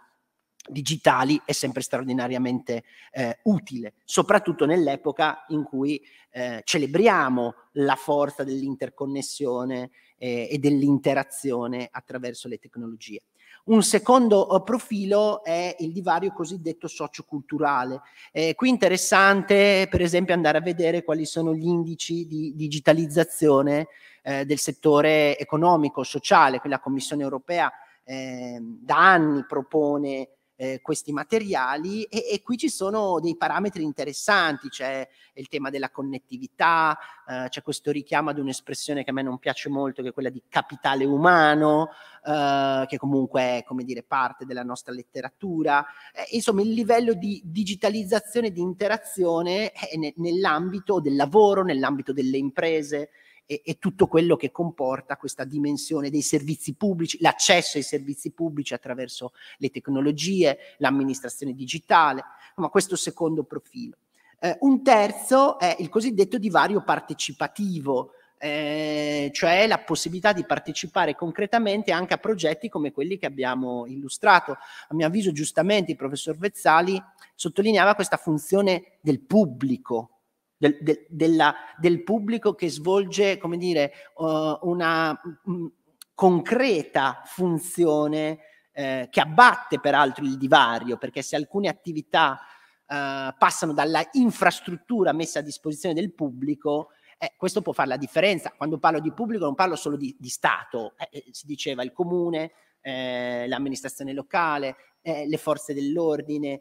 digitali è sempre straordinariamente eh, utile, soprattutto nell'epoca in cui eh, celebriamo la forza dell'interconnessione eh, e dell'interazione attraverso le tecnologie. Un secondo uh, profilo è il divario cosiddetto socioculturale. Eh, qui interessante, per esempio, andare a vedere quali sono gli indici di digitalizzazione eh, del settore economico, sociale. Qui la Commissione europea eh, da anni propone eh, questi materiali e, e, qui ci sono dei parametri interessanti, c'è il tema della connettività, eh, c'è questo richiamo ad un'espressione che a me non piace molto, che è quella di capitale umano, eh, che comunque è come dire, parte della nostra letteratura. Eh, insomma, il livello di digitalizzazione, di interazione nell'ambito del lavoro, nell'ambito delle imprese, e, e, tutto quello che comporta questa dimensione dei servizi pubblici, l'accesso ai servizi pubblici attraverso le tecnologie, l'amministrazione digitale, ma questo secondo profilo. Eh, un terzo è il cosiddetto divario partecipativo, eh, cioè la possibilità di partecipare concretamente anche a progetti come quelli che abbiamo illustrato. A mio avviso, giustamente, il professor Vezzali sottolineava questa funzione del pubblico, del, del, della, del pubblico che svolge, come dire, uh, una mh, concreta funzione eh, che abbatte peraltro il divario, perché se alcune attività uh, passano dalla infrastruttura messa a disposizione del pubblico, eh, questo può fare la differenza. Quando parlo di pubblico non parlo solo di, di Stato, eh, eh si diceva il comune, eh, l'amministrazione locale, le forze dell'ordine,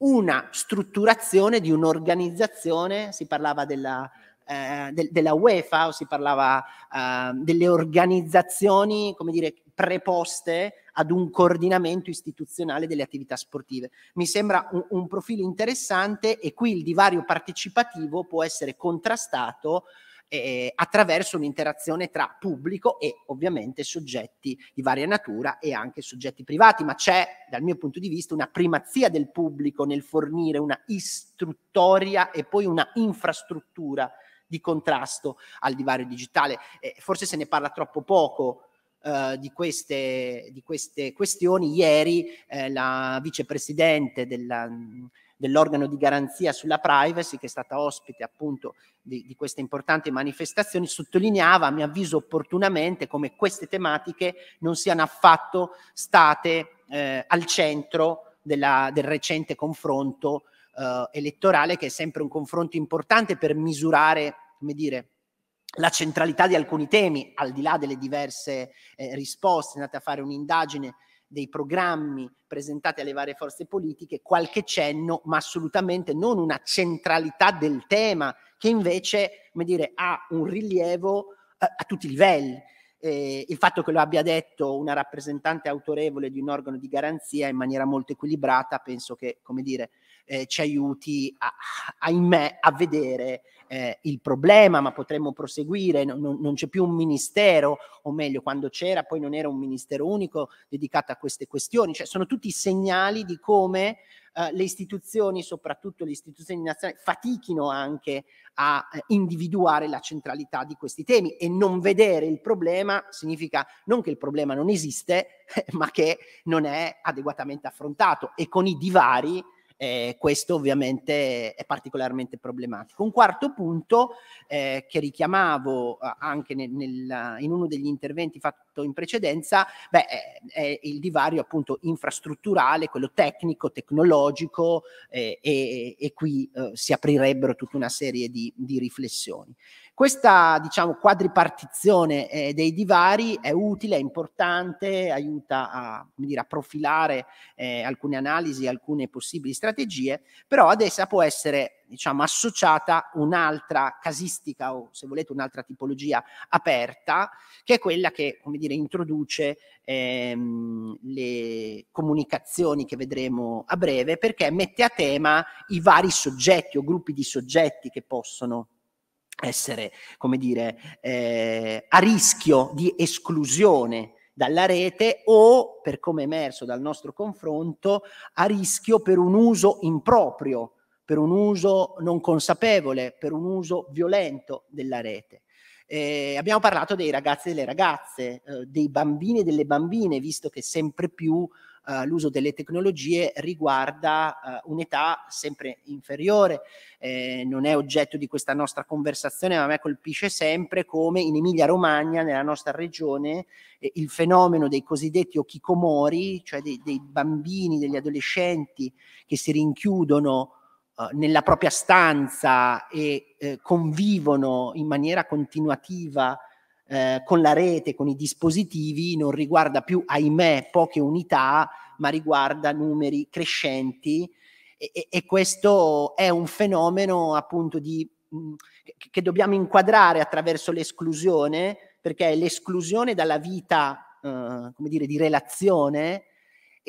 una strutturazione di un'organizzazione, si parlava della, eh, de, della UEFA o si parlava eh, delle organizzazioni, come dire, preposte ad un coordinamento istituzionale delle attività sportive. Mi sembra un, un profilo interessante e qui il divario partecipativo può essere contrastato eh, attraverso un'interazione tra pubblico e ovviamente soggetti di varia natura e anche soggetti privati, ma c'è dal mio punto di vista una primazia del pubblico nel fornire una istruttoria e poi una infrastruttura di contrasto al divario digitale. Eh, forse se ne parla troppo poco Uh, di, queste, di, queste, questioni. Ieri eh, la vicepresidente della, dell'organo di garanzia sulla privacy, che è stata ospite appunto di, di, queste importanti manifestazioni, sottolineava, a mio avviso opportunamente, come queste tematiche non siano affatto state eh, al centro della, del recente confronto eh, elettorale, che è sempre un confronto importante per misurare, come dire, la centralità di alcuni temi, al di là delle diverse eh, risposte, andate a fare un'indagine dei programmi presentati alle varie forze politiche, qualche cenno, ma assolutamente non una centralità del tema, che invece, come dire, ha un rilievo a, eh, a tutti i livelli. Eh, il fatto che lo abbia detto una rappresentante autorevole di un organo di garanzia in maniera molto equilibrata, penso che, come dire, eh, ci aiuti, a, ahimè, a vedere eh, il problema, ma potremmo proseguire, non, non, c'è più un ministero, o meglio, quando c'era, poi non era un ministero unico dedicato a queste questioni, cioè sono tutti segnali di come eh, le istituzioni, soprattutto le istituzioni nazionali, fatichino anche a eh, individuare la centralità di questi temi. E non vedere il problema significa non che il problema non esiste, ma che non è adeguatamente affrontato. E con i divari eh, questo ovviamente è particolarmente problematico. Un quarto punto eh, che richiamavo eh, anche nel, nel, in uno degli interventi fatto in precedenza, beh, è, è il divario appunto infrastrutturale, quello tecnico, tecnologico eh, e, e, qui eh, si aprirebbero tutta una serie di, di riflessioni. Questa diciamo, quadripartizione eh, dei divari è utile, è importante, aiuta a, dire, a profilare eh, alcune analisi, alcune possibili strategie, però ad essa può essere diciamo, associata un'altra casistica o se volete un'altra tipologia aperta, che è quella che come dire, introduce ehm, le comunicazioni che vedremo a breve, perché mette a tema i vari soggetti o gruppi di soggetti che possono essere, come dire, eh, a rischio di esclusione dalla rete o, per come emerso dal nostro confronto, a rischio per un uso improprio, per un uso non consapevole, per un uso violento della rete. Eh, abbiamo parlato dei ragazzi e delle ragazze, eh, dei bambini e delle bambine, visto che sempre più uh, l'uso delle tecnologie riguarda uh, un'età sempre inferiore. Eh, non è oggetto di questa nostra conversazione, ma a me colpisce sempre come in Emilia-Romagna, nella nostra regione, eh, il fenomeno dei cosiddetti okikomori, cioè dei, dei bambini, degli adolescenti che si rinchiudono nella propria stanza e eh, convivono in maniera continuativa eh, con la rete, con i dispositivi, non riguarda più, ahimè, poche unità, ma riguarda numeri crescenti. E, e questo è un fenomeno appunto di, mh, mm, che dobbiamo inquadrare attraverso l'esclusione, perché l'esclusione dalla vita, eh, come dire, di relazione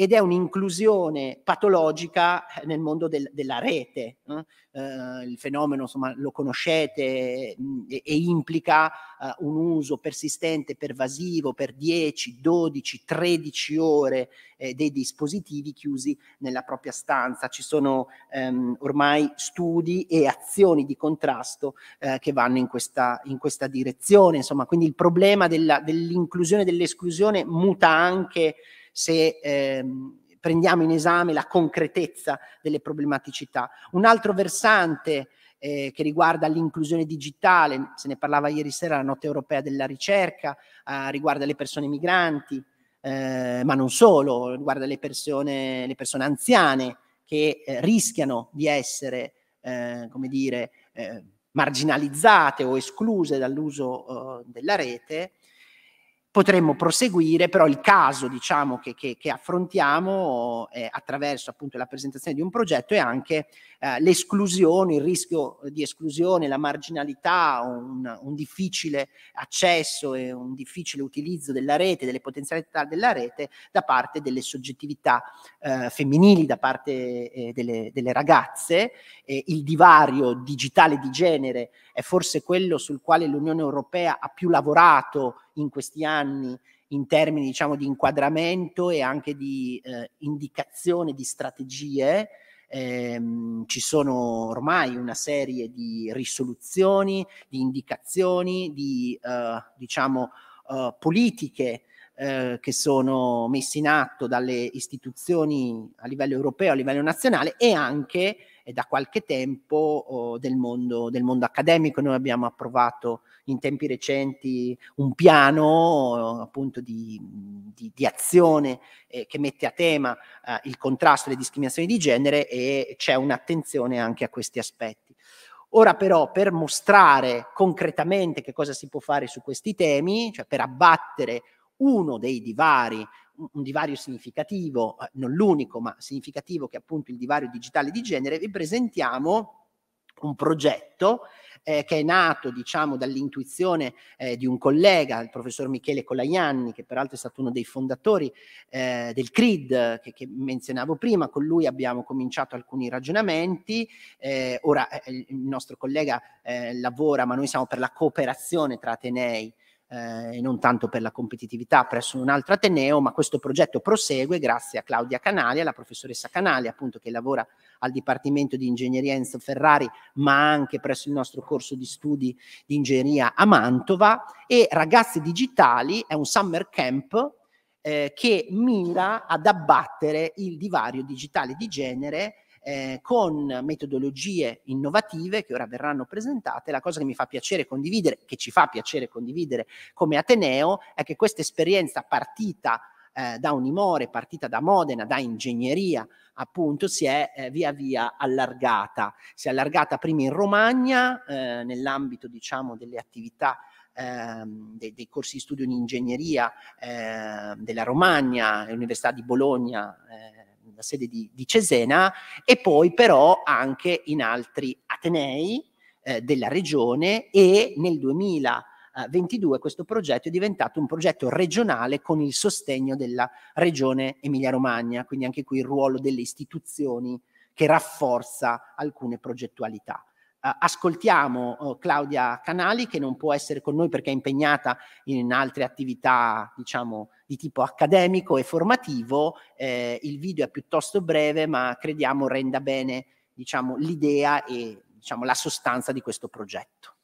ed è un'inclusione patologica eh, nel mondo del, della rete. Eh? Eh, il fenomeno insomma, lo conoscete mh, mm, e, e, implica eh, un uso persistente, pervasivo per 10, 12, 13 ore eh, dei dispositivi chiusi nella propria stanza. Ci sono ehm, ormai studi e azioni di contrasto eh, che vanno in questa, in questa direzione. Insomma, quindi il problema della, dell'inclusione e dell'esclusione muta anche se ehm, prendiamo in esame la concretezza delle problematicità. Un altro versante eh, che riguarda l'inclusione digitale, se ne parlava ieri sera la notte europea della ricerca, eh, riguarda le persone migranti, eh, ma non solo, riguarda le persone, le persone anziane che eh, rischiano di essere, eh, come dire, eh, marginalizzate o escluse dall'uso della rete potremmo proseguire, però il caso diciamo, che, che, che affrontiamo eh, attraverso appunto la presentazione di un progetto è anche eh, l'esclusione, il rischio di esclusione, la marginalità, un, un, difficile accesso e un difficile utilizzo della rete, delle potenzialità della rete da parte delle soggettività eh, femminili, da parte eh, delle, delle, ragazze. il divario digitale di genere è forse quello sul quale l'Unione Europea ha più lavorato in questi anni in termini diciamo, di inquadramento e anche di eh, indicazione di strategie. Eh, ci sono ormai una serie di risoluzioni, di indicazioni, di eh, diciamo, eh, politiche eh, che sono messe in atto dalle istituzioni a livello europeo, a livello nazionale e anche da qualche tempo oh, del, mondo, del, mondo, accademico. Noi abbiamo approvato in tempi recenti un piano appunto di, di, di azione eh, che mette a tema eh, il contrasto alle discriminazioni di genere e c'è un'attenzione anche a questi aspetti. Ora però per mostrare concretamente che cosa si può fare su questi temi, cioè per abbattere uno dei divari un divario significativo, eh, non l'unico, ma significativo che è appunto il divario digitale di genere, vi presentiamo un progetto eh, che è nato diciamo dall'intuizione eh, di un collega, il professor Michele Colaianni, che peraltro è stato uno dei fondatori eh, del CRID che, che, menzionavo prima, con lui abbiamo cominciato alcuni ragionamenti, eh, ora eh, il nostro collega lavora, ma noi siamo per la cooperazione tra Atenei eh, e non tanto per la competitività presso un altro Ateneo, ma questo progetto prosegue grazie a Claudia Canali, alla professoressa Canali, appunto che lavora al Dipartimento di Ingegneria Enzo Ferrari, ma anche presso il nostro corso di studi di ingegneria a Mantova. E Ragazze Digitali è un summer camp eh, che mira ad abbattere il divario digitale di genere eh, con metodologie innovative che ora verranno presentate. La cosa che mi fa piacere condividere, che ci fa piacere condividere come Ateneo, è che questa esperienza partita eh, da Unimore, partita da Modena, da ingegneria, appunto, si è eh, via via allargata. Si è allargata prima in Romagna, eh, nell'ambito, diciamo, delle attività ehm, dei, dei, corsi di studio in ingegneria eh, della Romagna, l'Università di Bologna, la sede di, di, Cesena, e poi però anche in altri Atenei eh, della regione e nel 2022 questo progetto è diventato un progetto regionale con il sostegno della regione Emilia-Romagna, quindi anche qui il ruolo delle istituzioni che rafforza alcune progettualità. Uh, ascoltiamo uh, Claudia Canali che non può essere con noi perché è impegnata in altre attività, diciamo, di tipo accademico e formativo. Eh, il video è piuttosto breve, ma crediamo renda bene, diciamo, l'idea e diciamo, la sostanza di questo progetto.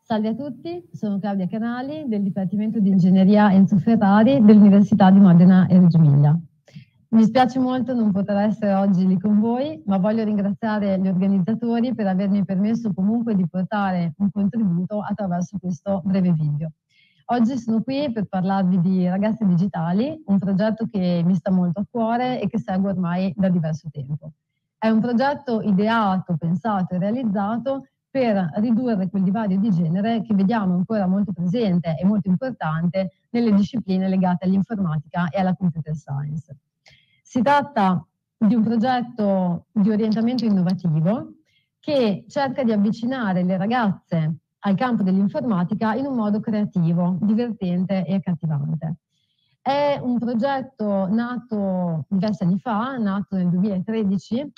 Salve a tutti, sono Claudia Canali del Dipartimento di Ingegneria Enzo Ferrari dell'Università di Modena e Reggio Emilia. Mi spiace molto non poter essere oggi lì con voi, ma voglio ringraziare gli organizzatori per avermi permesso comunque di portare un contributo attraverso questo breve video. Oggi sono qui per parlarvi di Ragazze Digitali, un progetto che mi sta molto a cuore e che seguo ormai da diverso tempo. È un progetto ideato, pensato e realizzato per ridurre quel divario di genere che vediamo ancora molto presente e molto importante nelle discipline legate all'informatica e alla computer science. Si tratta di un progetto di orientamento innovativo che cerca di avvicinare le ragazze al campo dell'informatica in un modo creativo, divertente e accattivante. È un progetto nato diversi anni fa, nato nel 2013,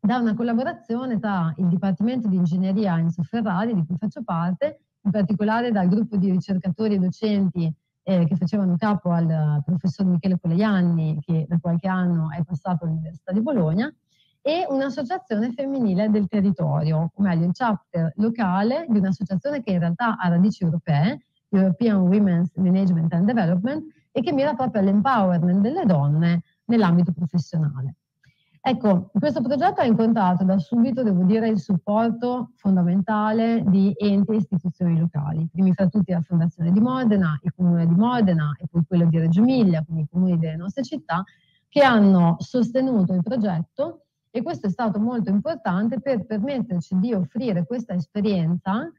da una collaborazione tra il Dipartimento di Ingegneria Enzo Ferrari, di cui faccio parte, in particolare dal gruppo di ricercatori e docenti eh, che facevano capo al professor Michele Coleianni, che da qualche anno è passato all'Università di Bologna, e un'associazione femminile del territorio, o meglio il chapter locale di un'associazione che in realtà ha radici europee, European Women's Management and Development, e che mira proprio all'empowerment delle donne nell'ambito professionale. Ecco, questo progetto ha incontrato da subito, devo dire, il supporto fondamentale di enti e istituzioni locali, primi fra tutti la Fondazione di Modena, il Comune di Modena e poi quello di Reggio Emilia, quindi i comuni delle nostre città, che hanno sostenuto il progetto e questo è stato molto importante per permetterci di offrire questa esperienza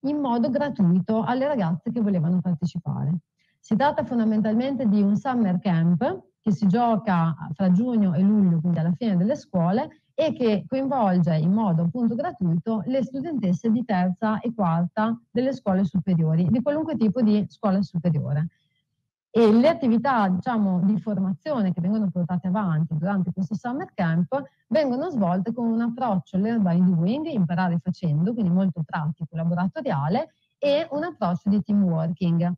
in modo gratuito alle ragazze che volevano partecipare. Si tratta fondamentalmente di un summer camp che si gioca fra giugno e luglio, quindi alla fine delle scuole, e che coinvolge in modo appunto gratuito le studentesse di terza e quarta delle scuole superiori, di qualunque tipo di scuola superiore. E le attività diciamo, di formazione che vengono portate avanti durante questo summer camp vengono svolte con un approccio learn by doing, imparare facendo, quindi molto pratico, laboratoriale, e un approccio di team working,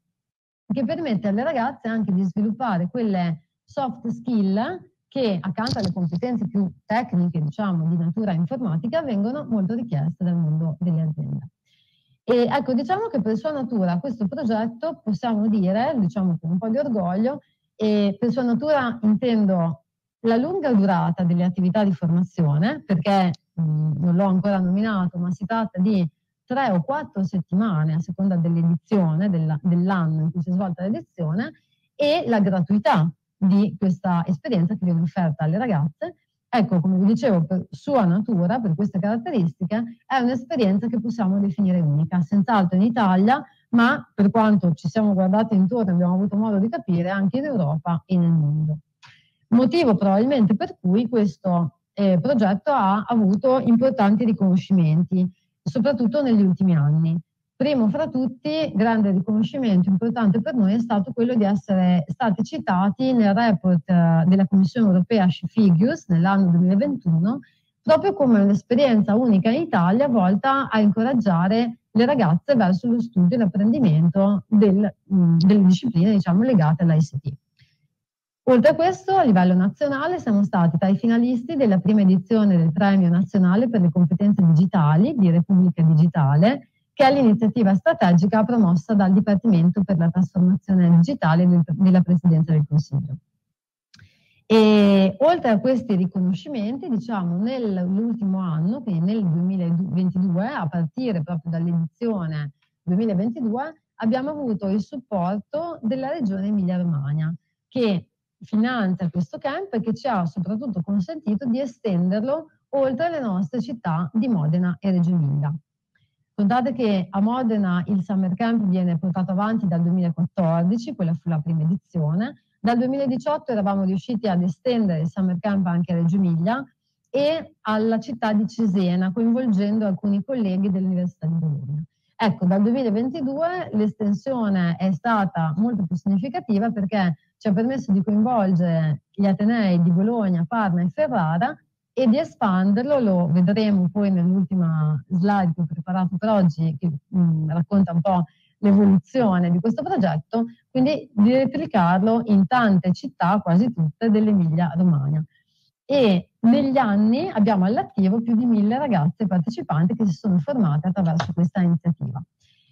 che permette alle ragazze anche di sviluppare quelle soft skill che accanto alle competenze più tecniche, diciamo, di natura informatica, vengono molto richieste dal mondo delle aziende. E ecco, diciamo che per sua natura questo progetto possiamo dire, diciamo con un po' di orgoglio, e per sua natura intendo la lunga durata delle attività di formazione, perché mh, non l'ho ancora nominato, ma si tratta di tre o quattro settimane a seconda dell'edizione, della, dell'anno in cui si è svolta l'edizione, e la gratuità, di questa esperienza che viene offerta alle ragazze. Ecco, come vi dicevo, per sua natura, per queste caratteristiche, è un'esperienza che possiamo definire unica, senz'altro in Italia, ma per quanto ci siamo guardati intorno e abbiamo avuto modo di capire, anche in Europa e nel mondo. Motivo probabilmente per cui questo eh, progetto ha avuto importanti riconoscimenti, soprattutto negli ultimi anni. Primo fra tutti, grande riconoscimento importante per noi è stato quello di essere stati citati nel report eh, della Commissione europea Figures nell'anno 2021 proprio come un'esperienza unica in Italia volta a incoraggiare le ragazze verso lo studio e l'apprendimento del, mm, delle discipline diciamo, legate all'ICT. Oltre a questo, a livello nazionale siamo stati tra i finalisti della prima edizione del Premio Nazionale per le competenze digitali di Repubblica Digitale, che è l'iniziativa strategica promossa dal Dipartimento per la trasformazione digitale della Presidenza del Consiglio. E oltre a questi riconoscimenti, diciamo, nell'ultimo anno, quindi nel 2022, a partire proprio dall'edizione 2022, abbiamo avuto il supporto della Regione Emilia-Romagna, che finanzia questo camp e che ci ha soprattutto consentito di estenderlo oltre le nostre città di Modena e Reggio Emilia. Contate che a Modena il Summer Camp viene portato avanti dal 2014, quella fu la prima edizione. Dal 2018 eravamo riusciti ad estendere il Summer Camp anche a Reggio Emilia e alla città di Cesena, coinvolgendo alcuni colleghi dell'Università di Bologna. Ecco, dal 2022 l'estensione è stata molto più significativa perché ci ha permesso di coinvolgere gli Atenei di Bologna, Parma e Ferrara e di espanderlo, lo vedremo poi nell'ultima slide che ho preparato per oggi, che mh, racconta un po' l'evoluzione di questo progetto, quindi di replicarlo in tante città, quasi tutte, dell'Emilia Romagna. E negli anni abbiamo all'attivo più di mille ragazze partecipanti che si sono formate attraverso questa iniziativa.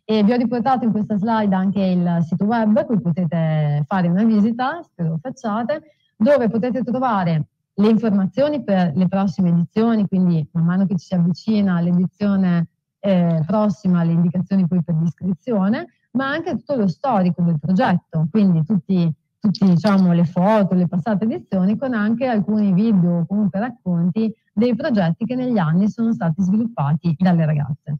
E vi ho riportato in questa slide anche il sito web, cui potete fare una visita, spero lo facciate, dove potete trovare le informazioni per le prossime edizioni, quindi man mano che ci si avvicina all'edizione eh, prossima, le indicazioni poi per l'iscrizione, ma anche tutto lo storico del progetto, quindi tutti, tutti diciamo, le foto, le passate edizioni, con anche alcuni video o comunque racconti dei progetti che negli anni sono stati sviluppati dalle ragazze.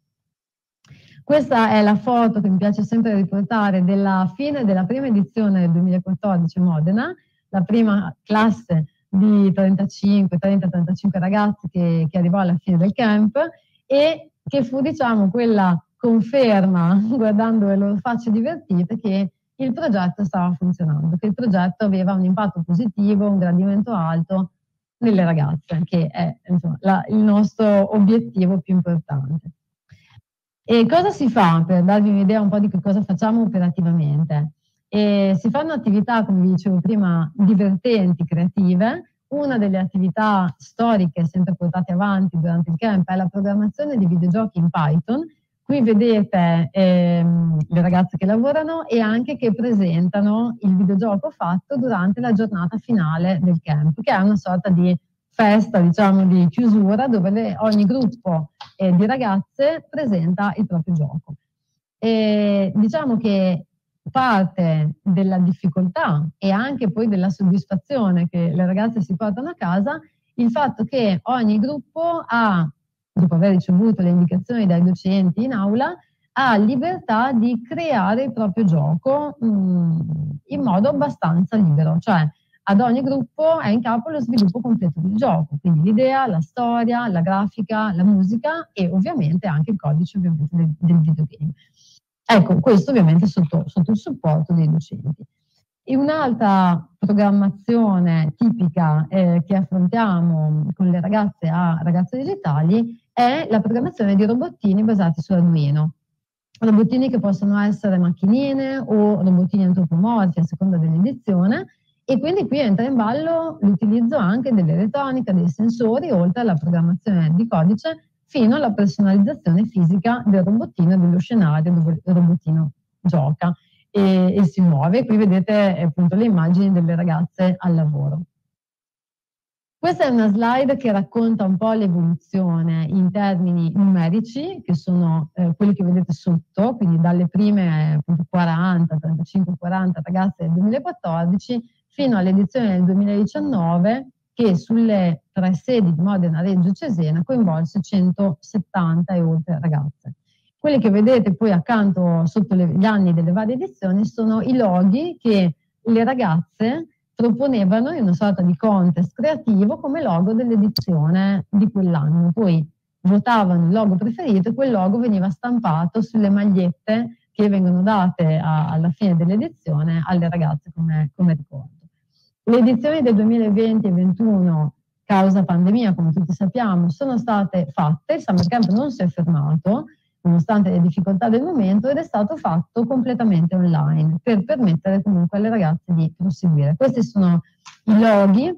Questa è la foto che mi piace sempre riportare della fine della prima edizione del 2014 Modena, la prima classe di 35, 30-35 ragazzi che, che arrivò alla fine del camp e che fu diciamo quella conferma, guardando le loro facce divertite, che il progetto stava funzionando, che il progetto aveva un impatto positivo, un gradimento alto nelle ragazze, che è insomma, la, il nostro obiettivo più importante. E cosa si fa per darvi un'idea un po' di che cosa facciamo operativamente? E si fanno attività, come vi dicevo prima, divertenti, creative. Una delle attività storiche sempre portate avanti durante il camp è la programmazione di videogiochi in Python. Qui vedete ehm, le ragazze che lavorano e anche che presentano il videogioco fatto durante la giornata finale del camp, che è una sorta di festa, diciamo, di chiusura dove le, ogni gruppo eh, di ragazze presenta il proprio gioco. E diciamo che parte della difficoltà e anche poi della soddisfazione che le ragazze si portano a casa il fatto che ogni gruppo ha, dopo aver ricevuto le indicazioni dai docenti in aula, ha libertà di creare il proprio gioco mh, mm, in modo abbastanza libero, cioè ad ogni gruppo è in capo lo sviluppo completo del gioco, quindi l'idea, la storia, la grafica, la musica e ovviamente anche il codice del, del videogame. Ecco, questo ovviamente sotto, sotto il supporto dei docenti. E un'altra programmazione tipica eh, che affrontiamo con le ragazze a ragazze digitali è la programmazione di robottini basati su Arduino. Robottini che possono essere macchinine o robottini antropomorfi a seconda dell'edizione e quindi qui entra in ballo l'utilizzo anche dell'elettronica, dei sensori, oltre alla programmazione di codice fino alla personalizzazione fisica del robottino e dello scenario dove il robottino gioca e, e si muove. Qui vedete appunto le immagini delle ragazze al lavoro. Questa è una slide che racconta un po' l'evoluzione in termini numerici, che sono eh, quelli che vedete sotto, quindi dalle prime appunto, 40, 35, 40 ragazze del 2014 fino all'edizione del 2019 che sulle tre sedi di Modena, Reggio e Cesena coinvolse 170 e oltre ragazze. Quelli che vedete poi accanto sotto le, gli anni delle varie edizioni sono i loghi che le ragazze proponevano in una sorta di contest creativo come logo dell'edizione di quell'anno. Poi votavano il logo preferito e quel logo veniva stampato sulle magliette che vengono date a, alla fine dell'edizione alle ragazze come, come ricordo. Le edizioni del 2020 e 2021, causa pandemia, come tutti sappiamo, sono state fatte, il Summer Camp non si è fermato, nonostante le difficoltà del momento, ed è stato fatto completamente online per permettere comunque alle ragazze di proseguire. Questi sono i loghi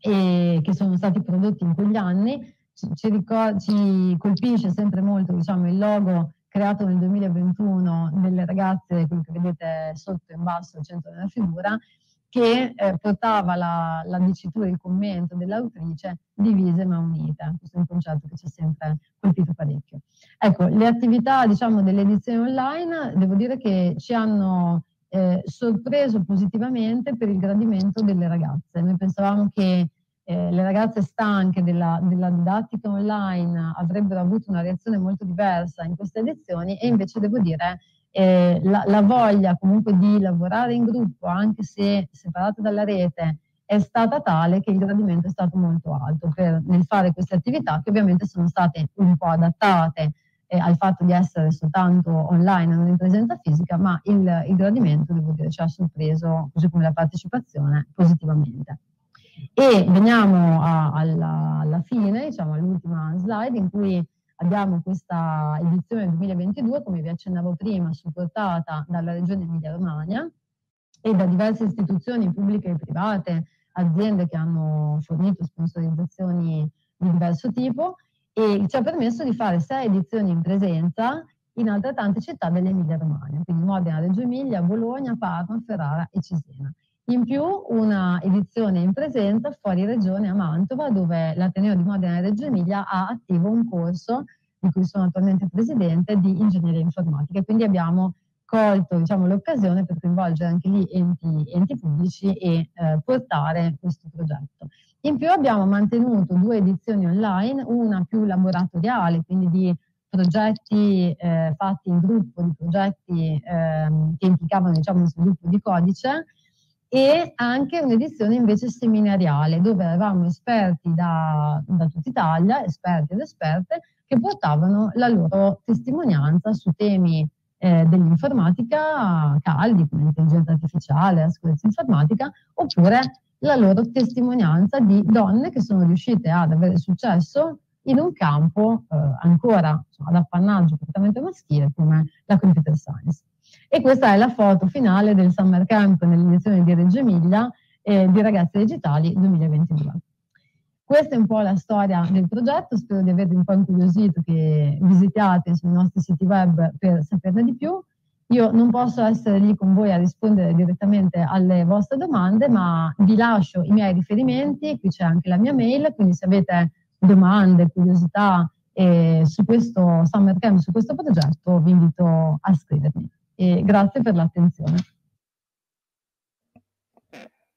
eh, che sono stati prodotti in quegli anni. Ci, ricor- ci colpisce sempre molto diciamo, il logo creato nel 2021 delle ragazze, quello che vedete sotto in basso al centro della figura, che eh, portava la, la, dicitura, il commento dell'autrice divise ma unite. Questo è un concetto che ci ha sempre colpito parecchio. Ecco, le attività diciamo, delle edizioni online devo dire che ci hanno eh, sorpreso positivamente per il gradimento delle ragazze. Noi pensavamo che eh, le ragazze stanche della, della, didattica online avrebbero avuto una reazione molto diversa in queste edizioni e invece devo dire eh, la, la, voglia comunque di lavorare in gruppo, anche se separate dalla rete, è stata tale che il gradimento è stato molto alto per, nel fare queste attività che ovviamente sono state un po' adattate eh, al fatto di essere soltanto online e non in presenza fisica, ma il, il gradimento, devo dire, ci ha sorpreso, così come la partecipazione, positivamente. E veniamo a, alla, alla fine, diciamo all'ultima slide, in cui Abbiamo questa edizione 2022, come vi accennavo prima, supportata dalla Regione Emilia-Romagna e da diverse istituzioni pubbliche e private, aziende che hanno fornito sponsorizzazioni di diverso tipo e ci ha permesso di fare sei edizioni in presenza in altrettante città dell'Emilia-Romagna, quindi Modena, Reggio Emilia, Bologna, Parma, Ferrara e Cesena. In più una edizione in presenza fuori regione a Mantova, dove l'Ateneo di Modena e Reggio Emilia ha attivo un corso di cui sono attualmente presidente di ingegneria informatica. Quindi abbiamo colto diciamo, l'occasione per coinvolgere anche lì enti, enti pubblici e eh, portare questo progetto. In più abbiamo mantenuto due edizioni online, una più laboratoriale, quindi di progetti eh, fatti in gruppo, di progetti eh, che implicavano diciamo, lo sviluppo di codice, e anche un'edizione invece seminariale dove avevamo esperti da, da tutta Italia, esperti ed esperte, che portavano la loro testimonianza su temi eh, dell'informatica caldi, come l'intelligenza artificiale, la sicurezza informatica, oppure la loro testimonianza di donne che sono riuscite ad avere successo in un campo eh, ancora insomma, ad appannaggio completamente maschile come la computer science. E questa è la foto finale del Summer Camp nell'edizione di Reggio Emilia eh, di Ragazze Digitali 2022. Questa è un po' la storia del progetto, spero di avervi un po' incuriosito, che visitiate sui nostri siti web per saperne di più. Io non posso essere lì con voi a rispondere direttamente alle vostre domande, ma vi lascio i miei riferimenti, qui c'è anche la mia mail, quindi se avete domande, curiosità eh, su questo Summer Camp, su questo progetto, vi invito a scrivermi. E grazie per l'attenzione.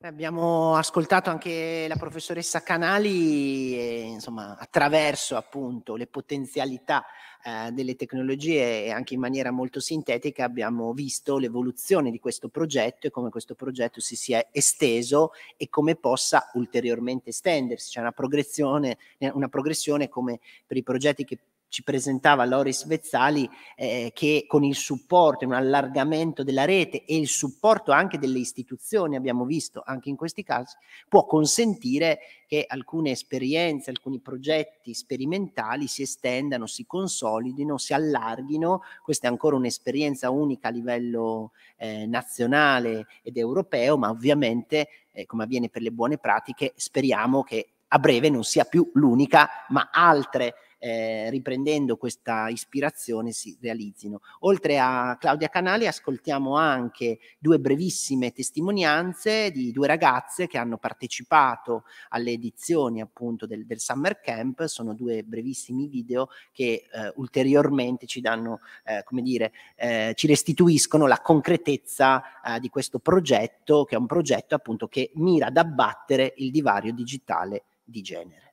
Abbiamo ascoltato anche la professoressa Canali, e, insomma, attraverso appunto le potenzialità eh, delle tecnologie e anche in maniera molto sintetica abbiamo visto l'evoluzione di questo progetto e come questo progetto si sia esteso e come possa ulteriormente estendersi. C'è una progressione, una progressione come per i progetti che ci presentava Loris Vezzali eh, che con il supporto un allargamento della rete e il supporto anche delle istituzioni, abbiamo visto anche in questi casi, può consentire che alcune esperienze, alcuni progetti sperimentali si estendano, si consolidino, si allarghino. Questa è ancora un'esperienza unica a livello eh, nazionale ed europeo, ma ovviamente, eh, come avviene per le buone pratiche, speriamo che a breve non sia più l'unica, ma altre eh, riprendendo questa ispirazione si realizzino. Oltre a Claudia Canali ascoltiamo anche due brevissime testimonianze di due ragazze che hanno partecipato alle edizioni appunto del, del Summer Camp, sono due brevissimi video che eh, ulteriormente ci danno, eh, come dire, eh, ci restituiscono la concretezza eh, di questo progetto, che è un progetto appunto che mira ad abbattere il divario digitale di genere.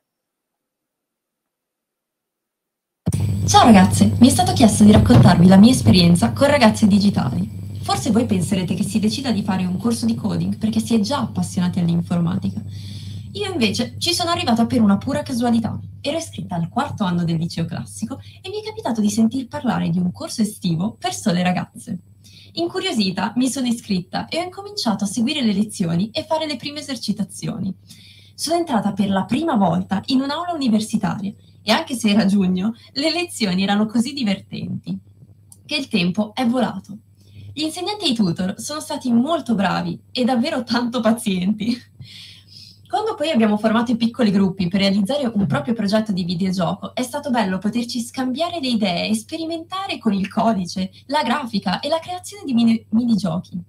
Ciao ragazze, mi è stato chiesto di raccontarvi la mia esperienza con ragazze digitali. Forse voi penserete che si decida di fare un corso di coding perché si è già appassionati all'informatica. Io invece ci sono arrivata per una pura casualità. Ero iscritta al quarto anno del liceo classico e mi è capitato di sentir parlare di un corso estivo per sole ragazze. Incuriosita mi sono iscritta e ho incominciato a seguire le lezioni e fare le prime esercitazioni. Sono entrata per la prima volta in un'aula universitaria e anche se era giugno, le lezioni erano così divertenti che il tempo è volato. Gli insegnanti e i tutor sono stati molto bravi e davvero tanto pazienti. Quando poi abbiamo formato i piccoli gruppi per realizzare un proprio progetto di videogioco, è stato bello poterci scambiare le idee e sperimentare con il codice, la grafica e la creazione di mini- minigiochi.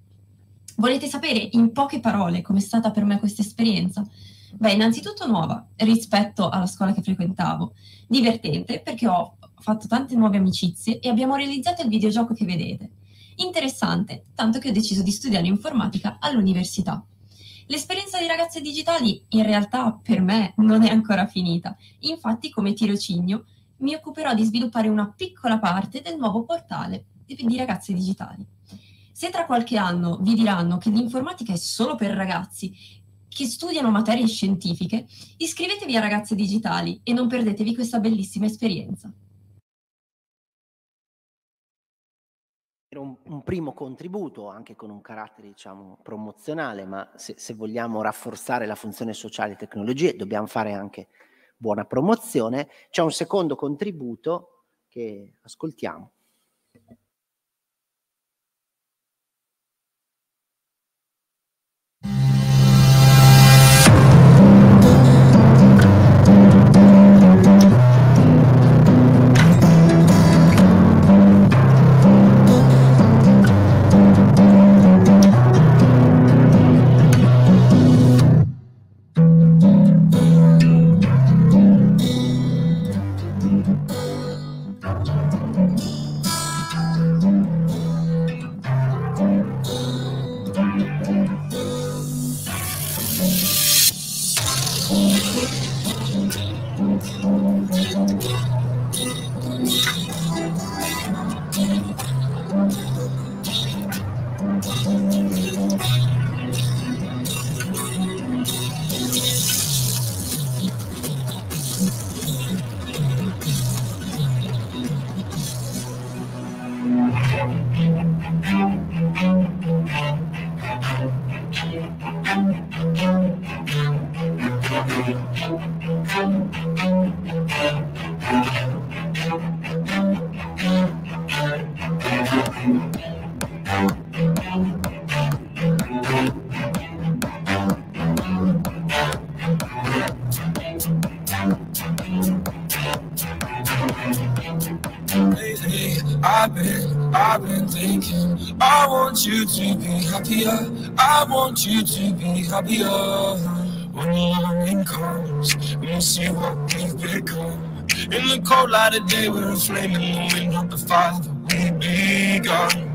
Volete sapere in poche parole com'è stata per me questa esperienza? Beh, innanzitutto nuova rispetto alla scuola che frequentavo. Divertente perché ho fatto tante nuove amicizie e abbiamo realizzato il videogioco che vedete. Interessante, tanto che ho deciso di studiare informatica all'università. L'esperienza di ragazze digitali in realtà per me non è ancora finita. Infatti, come tirocinio, mi occuperò di sviluppare una piccola parte del nuovo portale di ragazze digitali. Se tra qualche anno vi diranno che l'informatica è solo per ragazzi che studiano materie scientifiche, iscrivetevi a Ragazze Digitali e non perdetevi questa bellissima esperienza. Un, un, primo contributo anche con un carattere diciamo promozionale ma se, se vogliamo rafforzare la funzione sociale e tecnologie dobbiamo fare anche buona promozione c'è un secondo contributo che ascoltiamo happier. I want you to be happier. When the morning comes, we'll see what we've become. In the cold light of day, we're a flame in the wind of the fire that we begun.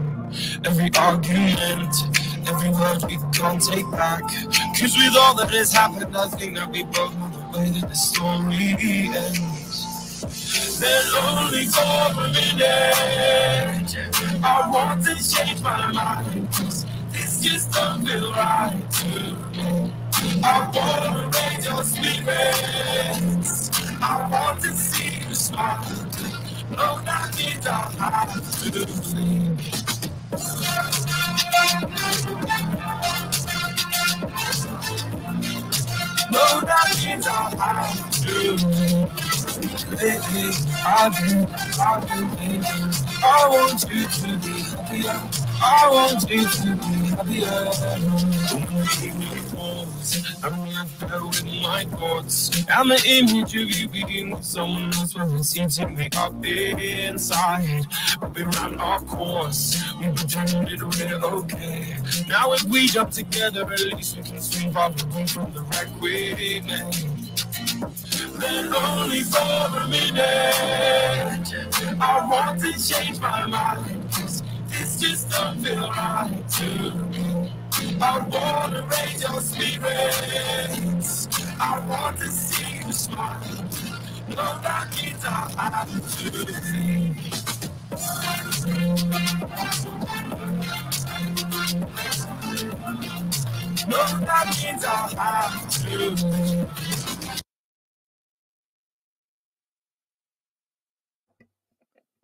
Every argument, every word we can't take back. Cause with all that has happened, I think that we both know the way that the story ends. Then only for a minute, I want to change my mind. Just don't feel right. I wanna raise your spirits. I want to see you smile. No, that means I'll have to leave. No, that means I'll to I've been thinking. I want you to be happier. I want you to be happier. I'm left there with my thoughts. I'm an image of you being with someone else when it seems to me up inside. But we ran our course. We pretended we're okay. Now if we jump together, at least we can swing far away from the wreck we made. Then only for a minute, I want to change my mind. Just don't feel right to. I wanna raise your spirits. I want to see you smile. No, that means I have to. No, that means I have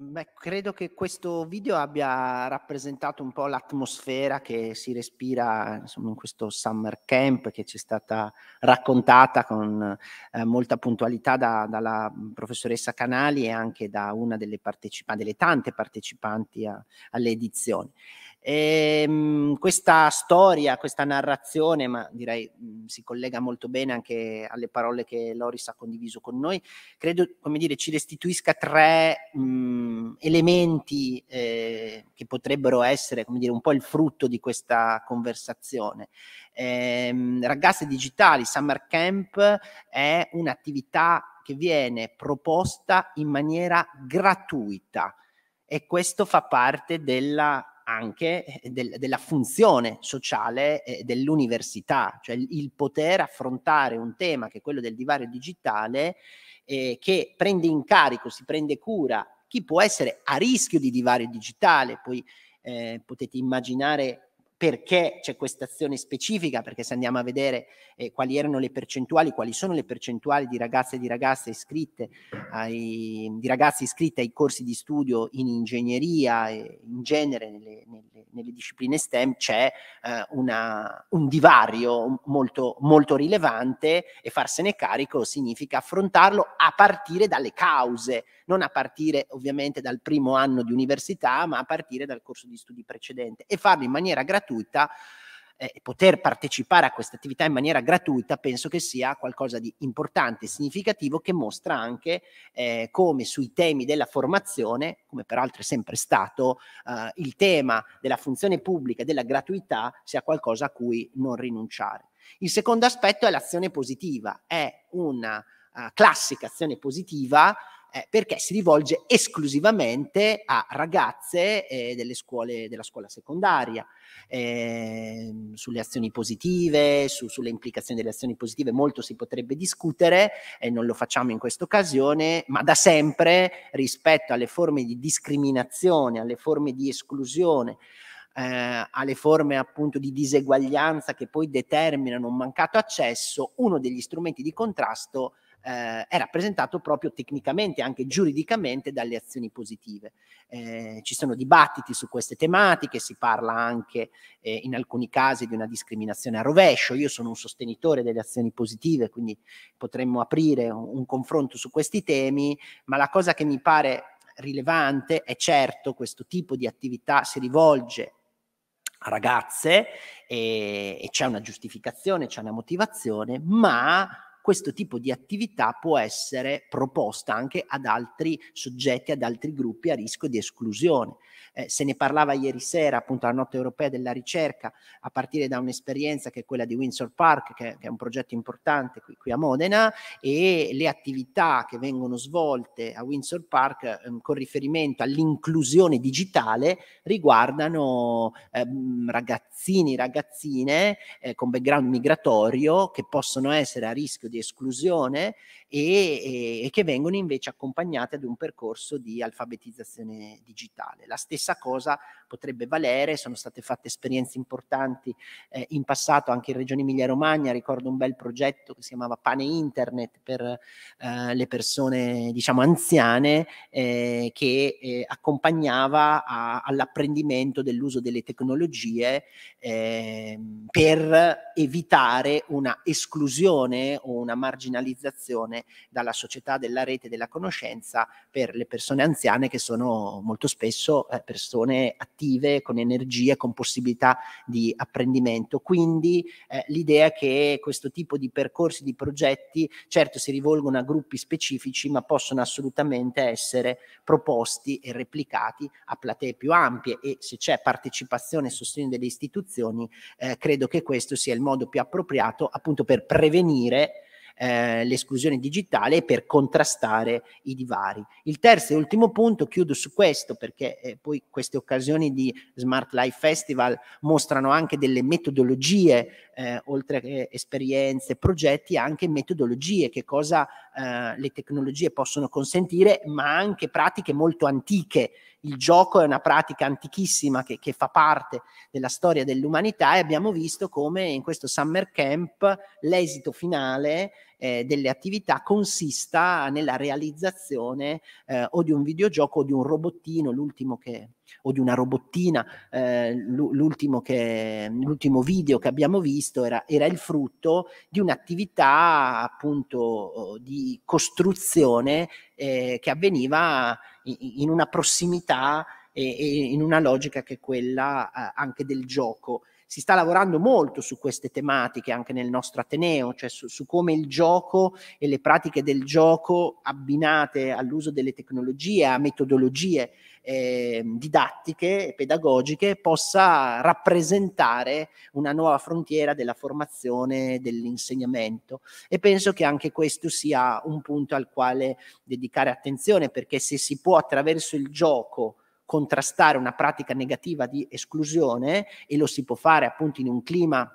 Beh, credo che questo video abbia rappresentato un po' l'atmosfera che si respira insomma, in questo summer camp che ci è stata raccontata con eh, molta puntualità da, dalla professoressa Canali e anche da una delle partecipanti, delle tante partecipanti a, alle edizioni. E, ehm, questa storia, questa narrazione, ma direi mh, si collega molto bene anche alle parole che Loris ha condiviso con noi, credo come dire, ci restituisca tre mh, elementi eh, che potrebbero essere come dire, un po' il frutto di questa conversazione. Eh, ragazze digitali, Summer Camp è un'attività che viene proposta in maniera gratuita e questo fa parte della anche eh, del, della funzione sociale eh, dell'università, cioè il, il, poter affrontare un tema che è quello del divario digitale eh, che prende in carico, si prende cura chi può essere a rischio di divario digitale, poi eh, potete immaginare perché c'è questa azione specifica, perché se andiamo a vedere eh, quali erano le percentuali, quali sono le percentuali di ragazze e di ragazze iscritte ai, di ragazzi iscritti ai corsi di studio in ingegneria e in genere nelle, nelle, nelle discipline STEM, c'è eh, una, un divario molto, molto rilevante e farsene carico significa affrontarlo a partire dalle cause, non a partire ovviamente dal primo anno di università, ma a partire dal corso di studi precedente e farlo in maniera gratuita eh, poter partecipare a questa attività in maniera gratuita penso che sia qualcosa di importante e significativo che mostra anche eh, come sui temi della formazione, come peraltro è sempre stato, eh, il tema della funzione pubblica e della gratuità sia qualcosa a cui non rinunciare. Il secondo aspetto è l'azione positiva, è una uh, classica azione positiva eh, perché si rivolge esclusivamente a ragazze eh, delle scuole, della scuola secondaria. Eh, sulle azioni positive, su, sulle implicazioni delle azioni positive molto si potrebbe discutere e non lo facciamo in questa occasione, ma da sempre rispetto alle forme di discriminazione, alle forme di esclusione, eh, alle forme appunto di diseguaglianza che poi determinano un mancato accesso, uno degli strumenti di contrasto eh, è rappresentato proprio tecnicamente, anche giuridicamente, dalle azioni positive. Eh, ci sono dibattiti su queste tematiche, si parla anche eh, in alcuni casi di una discriminazione a rovescio. Io sono un sostenitore delle azioni positive, quindi potremmo aprire un, un confronto su questi temi, ma la cosa che mi pare rilevante è certo questo tipo di attività si rivolge a ragazze e, e c'è una giustificazione, c'è una motivazione, ma questo tipo di attività può essere proposta anche ad altri soggetti, ad altri gruppi a rischio di esclusione. Eh, se ne parlava ieri sera appunto alla notte europea della ricerca a partire da un'esperienza che è quella di Windsor Park che, che è un progetto importante qui, qui, a Modena e le attività che vengono svolte a Windsor Park eh, con riferimento all'inclusione digitale riguardano eh, ragazzini, ragazzine eh, con background migratorio che possono essere a rischio di esclusione e, e, che vengono invece accompagnate ad un percorso di alfabetizzazione digitale. La stessa cosa potrebbe valere, sono state fatte esperienze importanti eh, in passato anche in Regione Emilia-Romagna, ricordo un bel progetto che si chiamava Pane Internet per eh, le persone diciamo anziane eh, che eh, accompagnava a, all'apprendimento dell'uso delle tecnologie ehm, per evitare una esclusione o una marginalizzazione dalla società della rete della conoscenza per le persone anziane che sono molto spesso eh, persone attive, con energie, con possibilità di apprendimento. Quindi eh, l'idea che questo tipo di percorsi, di progetti, certo si rivolgono a gruppi specifici, ma possono assolutamente essere proposti e replicati a platee più ampie e se c'è partecipazione e sostegno delle istituzioni, eh, credo che questo sia il modo più appropriato appunto per prevenire eh, l'esclusione digitale e per contrastare i divari. Il terzo e ultimo punto, chiudo su questo perché eh, poi queste occasioni di Smart Life Festival mostrano anche delle metodologie, eh, oltre che esperienze, progetti, anche metodologie, che cosa eh, le tecnologie possono consentire, ma anche pratiche molto antiche. Il gioco è una pratica antichissima che, che fa parte della storia dell'umanità e abbiamo visto come in questo summer camp l'esito finale eh, delle attività consista nella realizzazione eh, o di un videogioco o di un robottino, l'ultimo che, o di una robottina, eh, l'ultimo, che, l'ultimo video che abbiamo visto era, era il frutto di un'attività appunto di costruzione eh, che avveniva in, una prossimità e, e, in una logica che è quella eh, anche del gioco si sta lavorando molto su queste tematiche anche nel nostro Ateneo, cioè su, su come il gioco e le pratiche del gioco abbinate all'uso delle tecnologie, a metodologie eh, didattiche e pedagogiche possa rappresentare una nuova frontiera della formazione, dell'insegnamento. E penso che anche questo sia un punto al quale dedicare attenzione perché se si può attraverso il gioco contrastare una pratica negativa di esclusione e lo si può fare appunto in un clima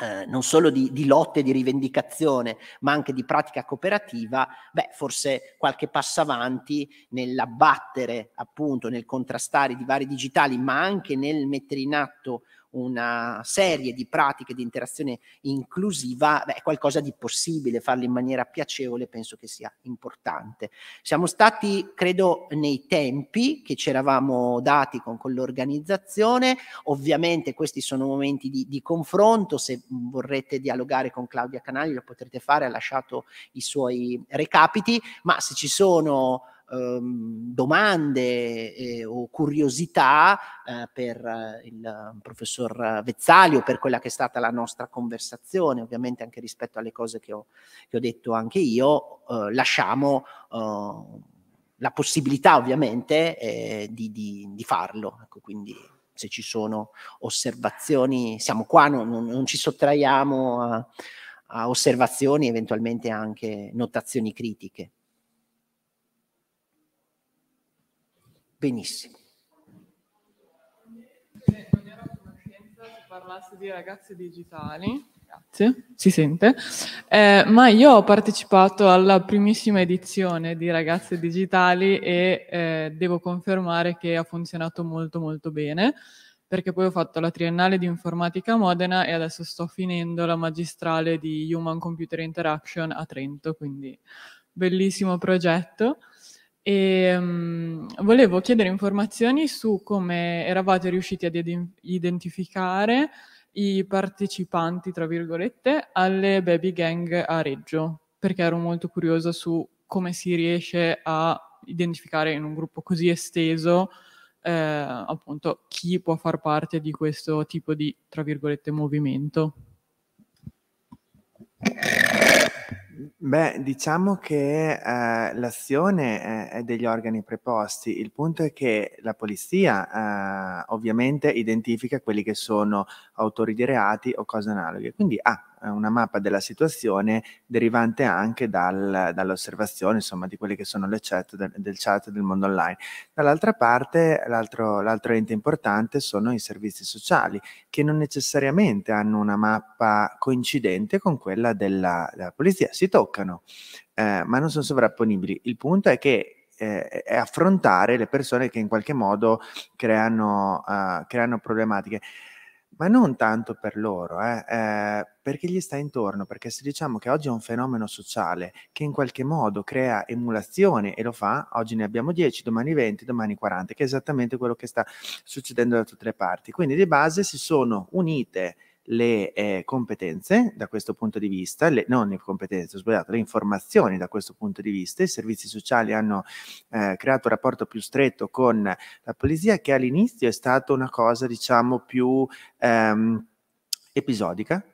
eh, non solo di, di lotte, di rivendicazione, ma anche di pratica cooperativa, beh, forse qualche passo avanti nell'abbattere, appunto, nel contrastare i divari digitali, ma anche nel mettere in atto una serie di pratiche di interazione inclusiva, beh, è qualcosa di possibile, farlo in maniera piacevole penso che sia importante. Siamo stati, credo, nei tempi che ci eravamo dati con, con l'organizzazione, ovviamente questi sono momenti di, di, confronto, se vorrete dialogare con Claudia Canali lo potrete fare, ha lasciato i suoi recapiti, ma se ci sono ehm, domande eh, o curiosità eh, per eh, il professor Vezzali o per quella che è stata la nostra conversazione, ovviamente anche rispetto alle cose che ho, che ho detto anche io, eh, lasciamo eh, la possibilità ovviamente di, di, di, farlo. Ecco, quindi se ci sono osservazioni, siamo qua, non, non, non ci sottraiamo a, a osservazioni, eventualmente anche notazioni critiche. Benissimo. Non ero a conoscenza si parlasse di ragazze digitali. Grazie, si sente. Eh, ma io ho partecipato alla primissima edizione di Ragazze Digitali e eh, devo confermare che ha funzionato molto molto bene perché poi ho fatto la triennale di informatica a Modena e adesso sto finendo la magistrale di Human Computer Interaction a Trento, quindi bellissimo progetto. E um, volevo chiedere informazioni su come eravate riusciti ad identificare i partecipanti, tra virgolette, alle baby gang a Reggio, perché ero molto curiosa su come si riesce a identificare in un gruppo così esteso eh, appunto chi può far parte di questo tipo di, tra virgolette, movimento. Beh, diciamo che eh, l'azione è, è degli organi preposti. Il punto è che la polizia eh, ovviamente identifica quelli che sono autori di reati o cose analoghe, quindi ha una mappa della situazione derivante anche dal, dall'osservazione insomma, di quelli che sono le chat del, del chat del mondo online. Dall'altra parte, l'altro, l'altro ente importante sono i servizi sociali, che non necessariamente hanno una mappa coincidente con quella della, della polizia, si toccano, eh, ma non sono sovrapponibili. Il punto è che eh, è affrontare le persone che in qualche modo creano, uh, creano problematiche ma non tanto per loro, eh, eh, perché gli sta intorno, perché se diciamo che oggi è un fenomeno sociale che in qualche modo crea emulazione e lo fa, oggi ne abbiamo 10, domani 20, domani 40, che è esattamente quello che sta succedendo da tutte le parti. Quindi di base si sono unite le eh, competenze da questo punto di vista, le, non le competenze, ho sbagliato, le informazioni da questo punto di vista. I servizi sociali hanno eh, creato un rapporto più stretto con la polizia che all'inizio è stata una cosa, diciamo, più ehm, episodica.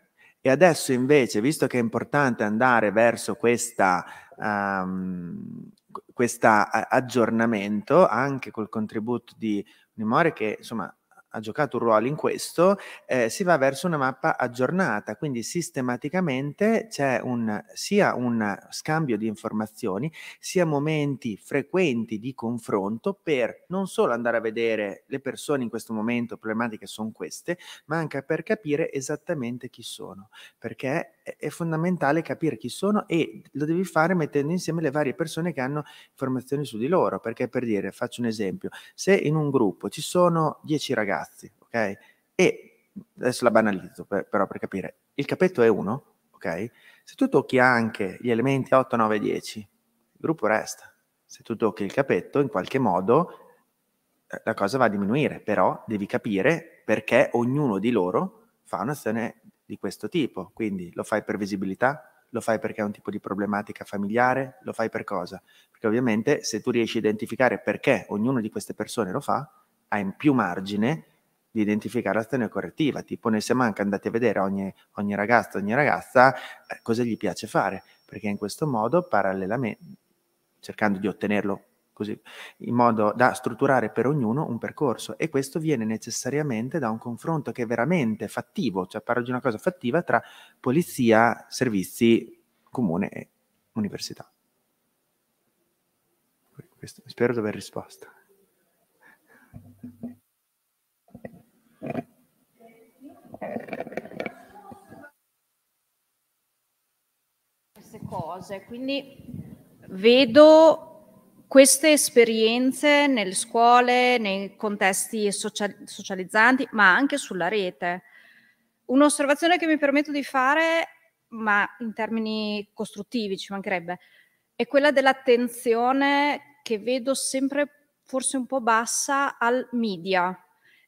E adesso invece, visto che è importante andare verso questa, um, questa aggiornamento, anche col contributo di Memoria che insomma ha giocato un ruolo in questo, eh, si va verso una mappa aggiornata, quindi sistematicamente c'è un, sia un scambio di informazioni, sia momenti frequenti di confronto per non solo andare a vedere le persone in questo momento, problematiche sono queste, ma anche per capire esattamente chi sono, perché è fondamentale capire chi sono e lo devi fare mettendo insieme le varie persone che hanno informazioni su di loro, perché per dire, faccio un esempio, se in un gruppo ci sono 10 ragazzi, ok? E adesso la banalizzo per, però per capire, il capetto è uno, ok? Se tu tocchi anche gli elementi 8, 9, 10, il gruppo resta. Se tu tocchi il capetto, in qualche modo eh, la cosa va a diminuire, però devi capire perché ognuno di loro fa un'azione di questo tipo. Quindi lo fai per visibilità, lo fai perché è un tipo di problematica familiare, lo fai per cosa? Perché ovviamente se tu riesci a identificare perché ognuno di queste persone lo fa, hai più margine di identificare l'azione correttiva, tipo ne siamo anche andati a vedere ogni, ogni ragazzo, ogni ragazza eh, cosa gli piace fare, perché in questo modo parallelamente, cercando di ottenerlo così, in modo da strutturare per ognuno un percorso e questo viene necessariamente da un confronto che è veramente fattivo, cioè parlo di una cosa fattiva tra polizia, servizi, comune e università. Questo, spero di aver risposto. Queste cose, quindi vedo queste esperienze nelle scuole, nei contesti socializzanti, ma anche sulla rete. Un'osservazione che mi permetto di fare, ma in termini costruttivi ci mancherebbe, è quella dell'attenzione che vedo sempre forse un po' bassa al media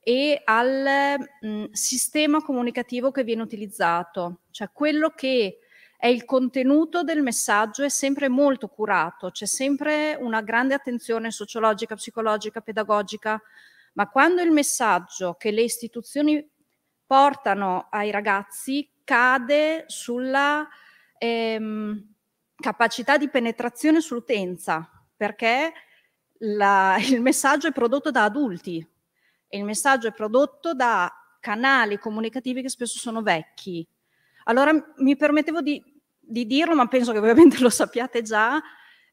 e al mh, sistema comunicativo che viene utilizzato, cioè quello che è il contenuto del messaggio è sempre molto curato, c'è sempre una grande attenzione sociologica, psicologica, pedagogica, ma quando il messaggio che le istituzioni portano ai ragazzi cade sulla ehm, capacità di penetrazione sull'utenza, perché la, il messaggio è prodotto da adulti il messaggio è prodotto da canali comunicativi che spesso sono vecchi. Allora mi permettevo di di dirlo, ma penso che ovviamente lo sappiate già,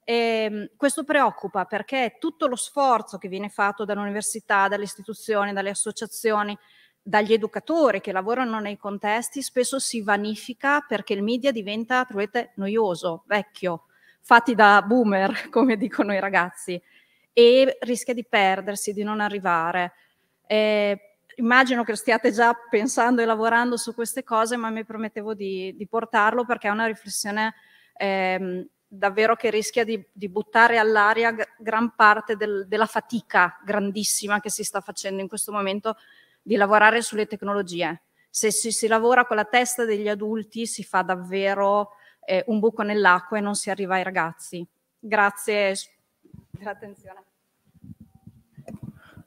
eh, questo preoccupa perché tutto lo sforzo che viene fatto dall'università, dalle istituzioni, dalle associazioni, dagli educatori che lavorano nei contesti spesso si vanifica perché il media diventa, trovate, noioso, vecchio, fatti da boomer, come dicono i ragazzi, e rischia di perdersi, di non arrivare. Eh, immagino che stiate già pensando e lavorando su queste cose, ma mi promettevo di, di portarlo perché è una riflessione ehm, davvero che rischia di, di buttare all'aria gran parte del, della fatica grandissima che si sta facendo in questo momento di lavorare sulle tecnologie. Se si, si lavora con la testa degli adulti si fa davvero eh, un buco nell'acqua e non si arriva ai ragazzi. Grazie per l'attenzione.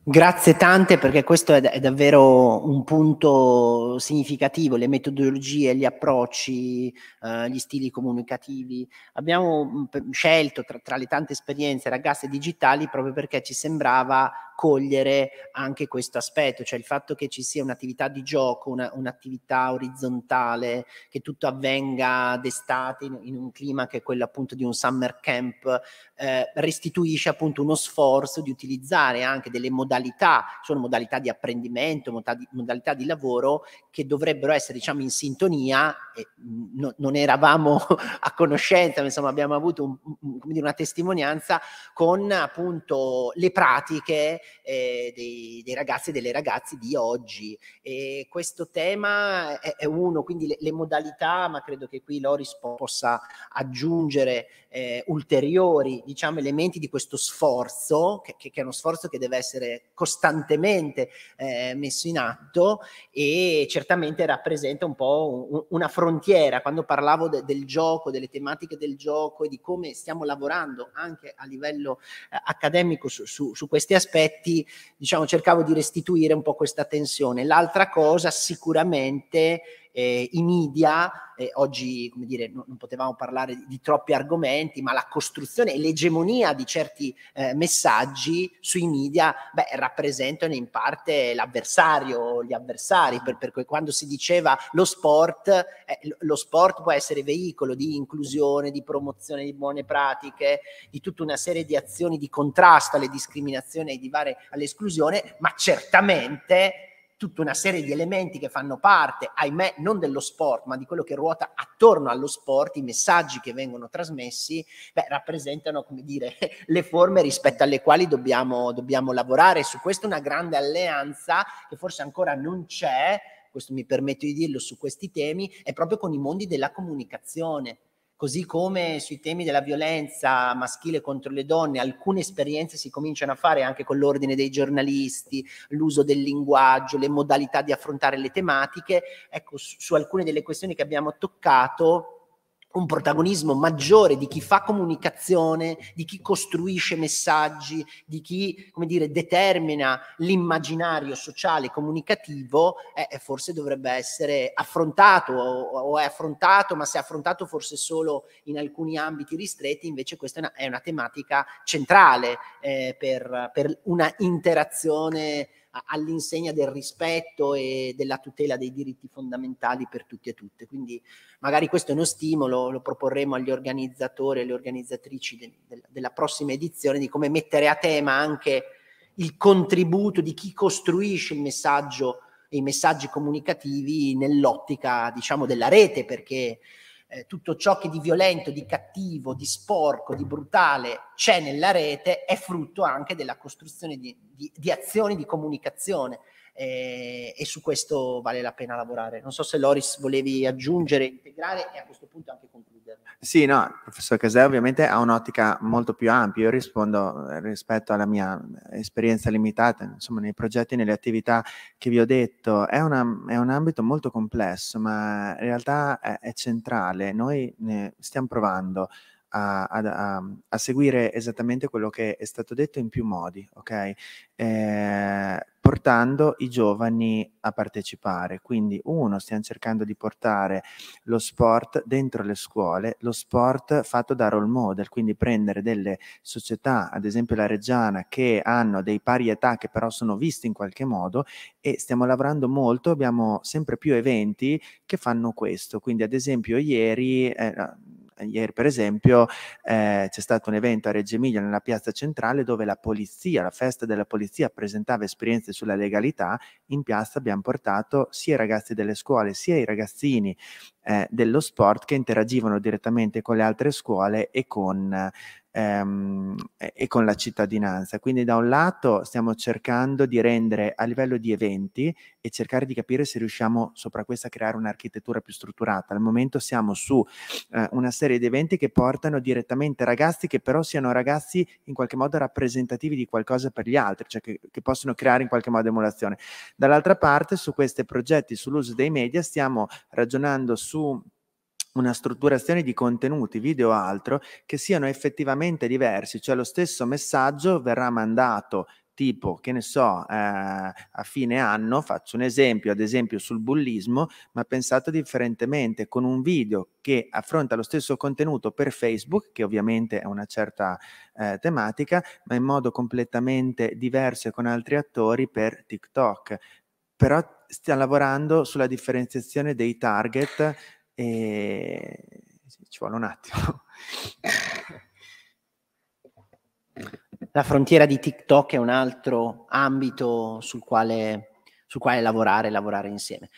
Grazie tante perché questo è, è, davvero un punto significativo, le metodologie, gli approcci, eh, gli stili comunicativi. Abbiamo mm, scelto tra, tra, le tante esperienze ragazze digitali proprio perché ci sembrava cogliere anche questo aspetto, cioè il fatto che ci sia un'attività di gioco, una, un'attività orizzontale, che tutto avvenga d'estate in, in, un clima che è quello appunto di un summer camp, eh, restituisce appunto uno sforzo di utilizzare anche delle modalità, sono modalità di apprendimento, modalità di lavoro che dovrebbero essere diciamo in sintonia e no, non eravamo a conoscenza, insomma abbiamo avuto un, un, una testimonianza con appunto le pratiche eh, dei, dei, ragazzi e delle ragazze di oggi. E questo tema è, è uno, quindi le, le, modalità, ma credo che qui Loris possa aggiungere eh, ulteriori diciamo, elementi di questo sforzo, che, che, è uno sforzo che deve essere costantemente eh, messo in atto e certamente rappresenta un po' un, una frontiera. Quando parlavo de, del gioco, delle tematiche del gioco e di come stiamo lavorando anche a livello eh, accademico su, su, su questi aspetti, diciamo, cercavo di restituire un po' questa tensione. L'altra cosa sicuramente eh, i media, eh, oggi come dire, non, non potevamo parlare di, di, troppi argomenti, ma la costruzione e l'egemonia di certi eh, messaggi sui media beh, rappresentano in parte l'avversario, gli avversari, per, per cui quando si diceva lo sport, eh, lo sport può essere veicolo di inclusione, di promozione di buone pratiche, di tutta una serie di azioni di contrasto alle discriminazioni e all'esclusione, ma certamente tutta una serie di elementi che fanno parte, ahimè, non dello sport, ma di quello che ruota attorno allo sport, i messaggi che vengono trasmessi, beh, rappresentano, come dire, le forme rispetto alle quali dobbiamo, dobbiamo lavorare. Su questo una grande alleanza che forse ancora non c'è, questo mi permetto di dirlo su questi temi, è proprio con i mondi della comunicazione così come sui temi della violenza maschile contro le donne, alcune esperienze si cominciano a fare anche con l'ordine dei giornalisti, l'uso del linguaggio, le modalità di affrontare le tematiche. Ecco, su, su alcune delle questioni che abbiamo toccato, un protagonismo maggiore di chi fa comunicazione, di chi costruisce messaggi, di chi, come dire, determina l'immaginario sociale comunicativo, eh, forse dovrebbe essere affrontato o, o, è affrontato, ma se affrontato forse solo in alcuni ambiti ristretti, invece questa è una, è una tematica centrale eh, per, per una interazione all'insegna del rispetto e della tutela dei diritti fondamentali per tutti e tutte. Quindi magari questo è uno stimolo, lo proporremo agli organizzatori e alle organizzatrici de, de, della prossima edizione di come mettere a tema anche il contributo di chi costruisce il messaggio e i messaggi comunicativi nell'ottica diciamo della rete perché eh, tutto ciò che di violento, di cattivo, di sporco, di brutale c'è nella rete è frutto anche della costruzione di, di, di azioni di comunicazione eh, e su questo vale la pena lavorare. Non so se Loris volevi aggiungere, integrare e a questo punto anche concludere. Sì, no, il professor Casè ovviamente ha un'ottica molto più ampia, io rispondo eh, rispetto alla mia esperienza limitata, insomma nei progetti, nelle attività che vi ho detto, è, una, è un ambito molto complesso, ma in realtà è, è centrale, noi stiamo provando a, a, a, seguire esattamente quello che è stato detto in più modi, ok? Eh, portando i giovani a partecipare. Quindi uno, stiamo cercando di portare lo sport dentro le scuole, lo sport fatto da role model, quindi prendere delle società, ad esempio la Reggiana, che hanno dei pari età che però sono visti in qualche modo e stiamo lavorando molto, abbiamo sempre più eventi che fanno questo. Quindi ad esempio ieri... Eh, ieri per esempio eh, c'è stato un evento a Reggio Emilia nella piazza centrale dove la polizia, la festa della polizia presentava esperienze sulla legalità, in piazza abbiamo portato sia i ragazzi delle scuole sia i ragazzini eh, dello sport che interagivano direttamente con le altre scuole e con ehm, e con la cittadinanza. Quindi da un lato stiamo cercando di rendere a livello di eventi e cercare di capire se riusciamo sopra questa a creare un'architettura più strutturata. Al momento siamo su eh, una serie di eventi che portano direttamente ragazzi che però siano ragazzi in qualche modo rappresentativi di qualcosa per gli altri, cioè che, che possono creare in qualche modo emulazione. Dall'altra parte su questi progetti sull'uso dei media stiamo ragionando su una strutturazione di contenuti, video o altro, che siano effettivamente diversi, cioè lo stesso messaggio verrà mandato tipo, che ne so, eh, a fine anno, faccio un esempio, ad esempio sul bullismo, ma pensato differentemente, con un video che affronta lo stesso contenuto per Facebook, che ovviamente è una certa eh, tematica, ma in modo completamente diverso e con altri attori per TikTok. Però stiamo lavorando sulla differenziazione dei target e ci vuole un attimo. La frontiera di TikTok è un altro ambito sul quale, sul quale lavorare, lavorare insieme.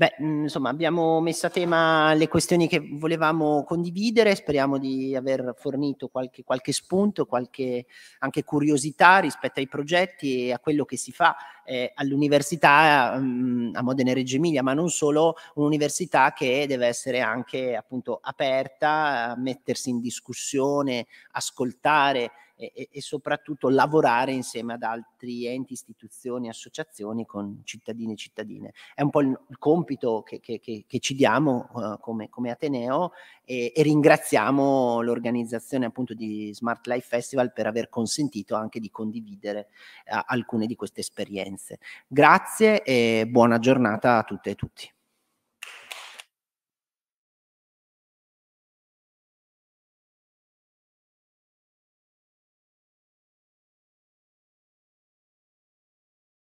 Beh, mm, insomma, abbiamo messo a tema le questioni che volevamo condividere, speriamo di aver fornito qualche, qualche spunto, qualche anche curiosità rispetto ai progetti e a quello che si fa eh, all'università um, a Modena e Reggio Emilia, ma non solo, un'università che deve essere anche appunto aperta, a mettersi in discussione, ascoltare e, e, soprattutto lavorare insieme ad altri enti, istituzioni, associazioni con cittadini e cittadine. È un po' il, il compito che, che, che, che, ci diamo uh, come, come, Ateneo e, e ringraziamo l'organizzazione appunto di Smart Life Festival per aver consentito anche di condividere uh, alcune di queste esperienze. Grazie e buona giornata a tutte e tutti.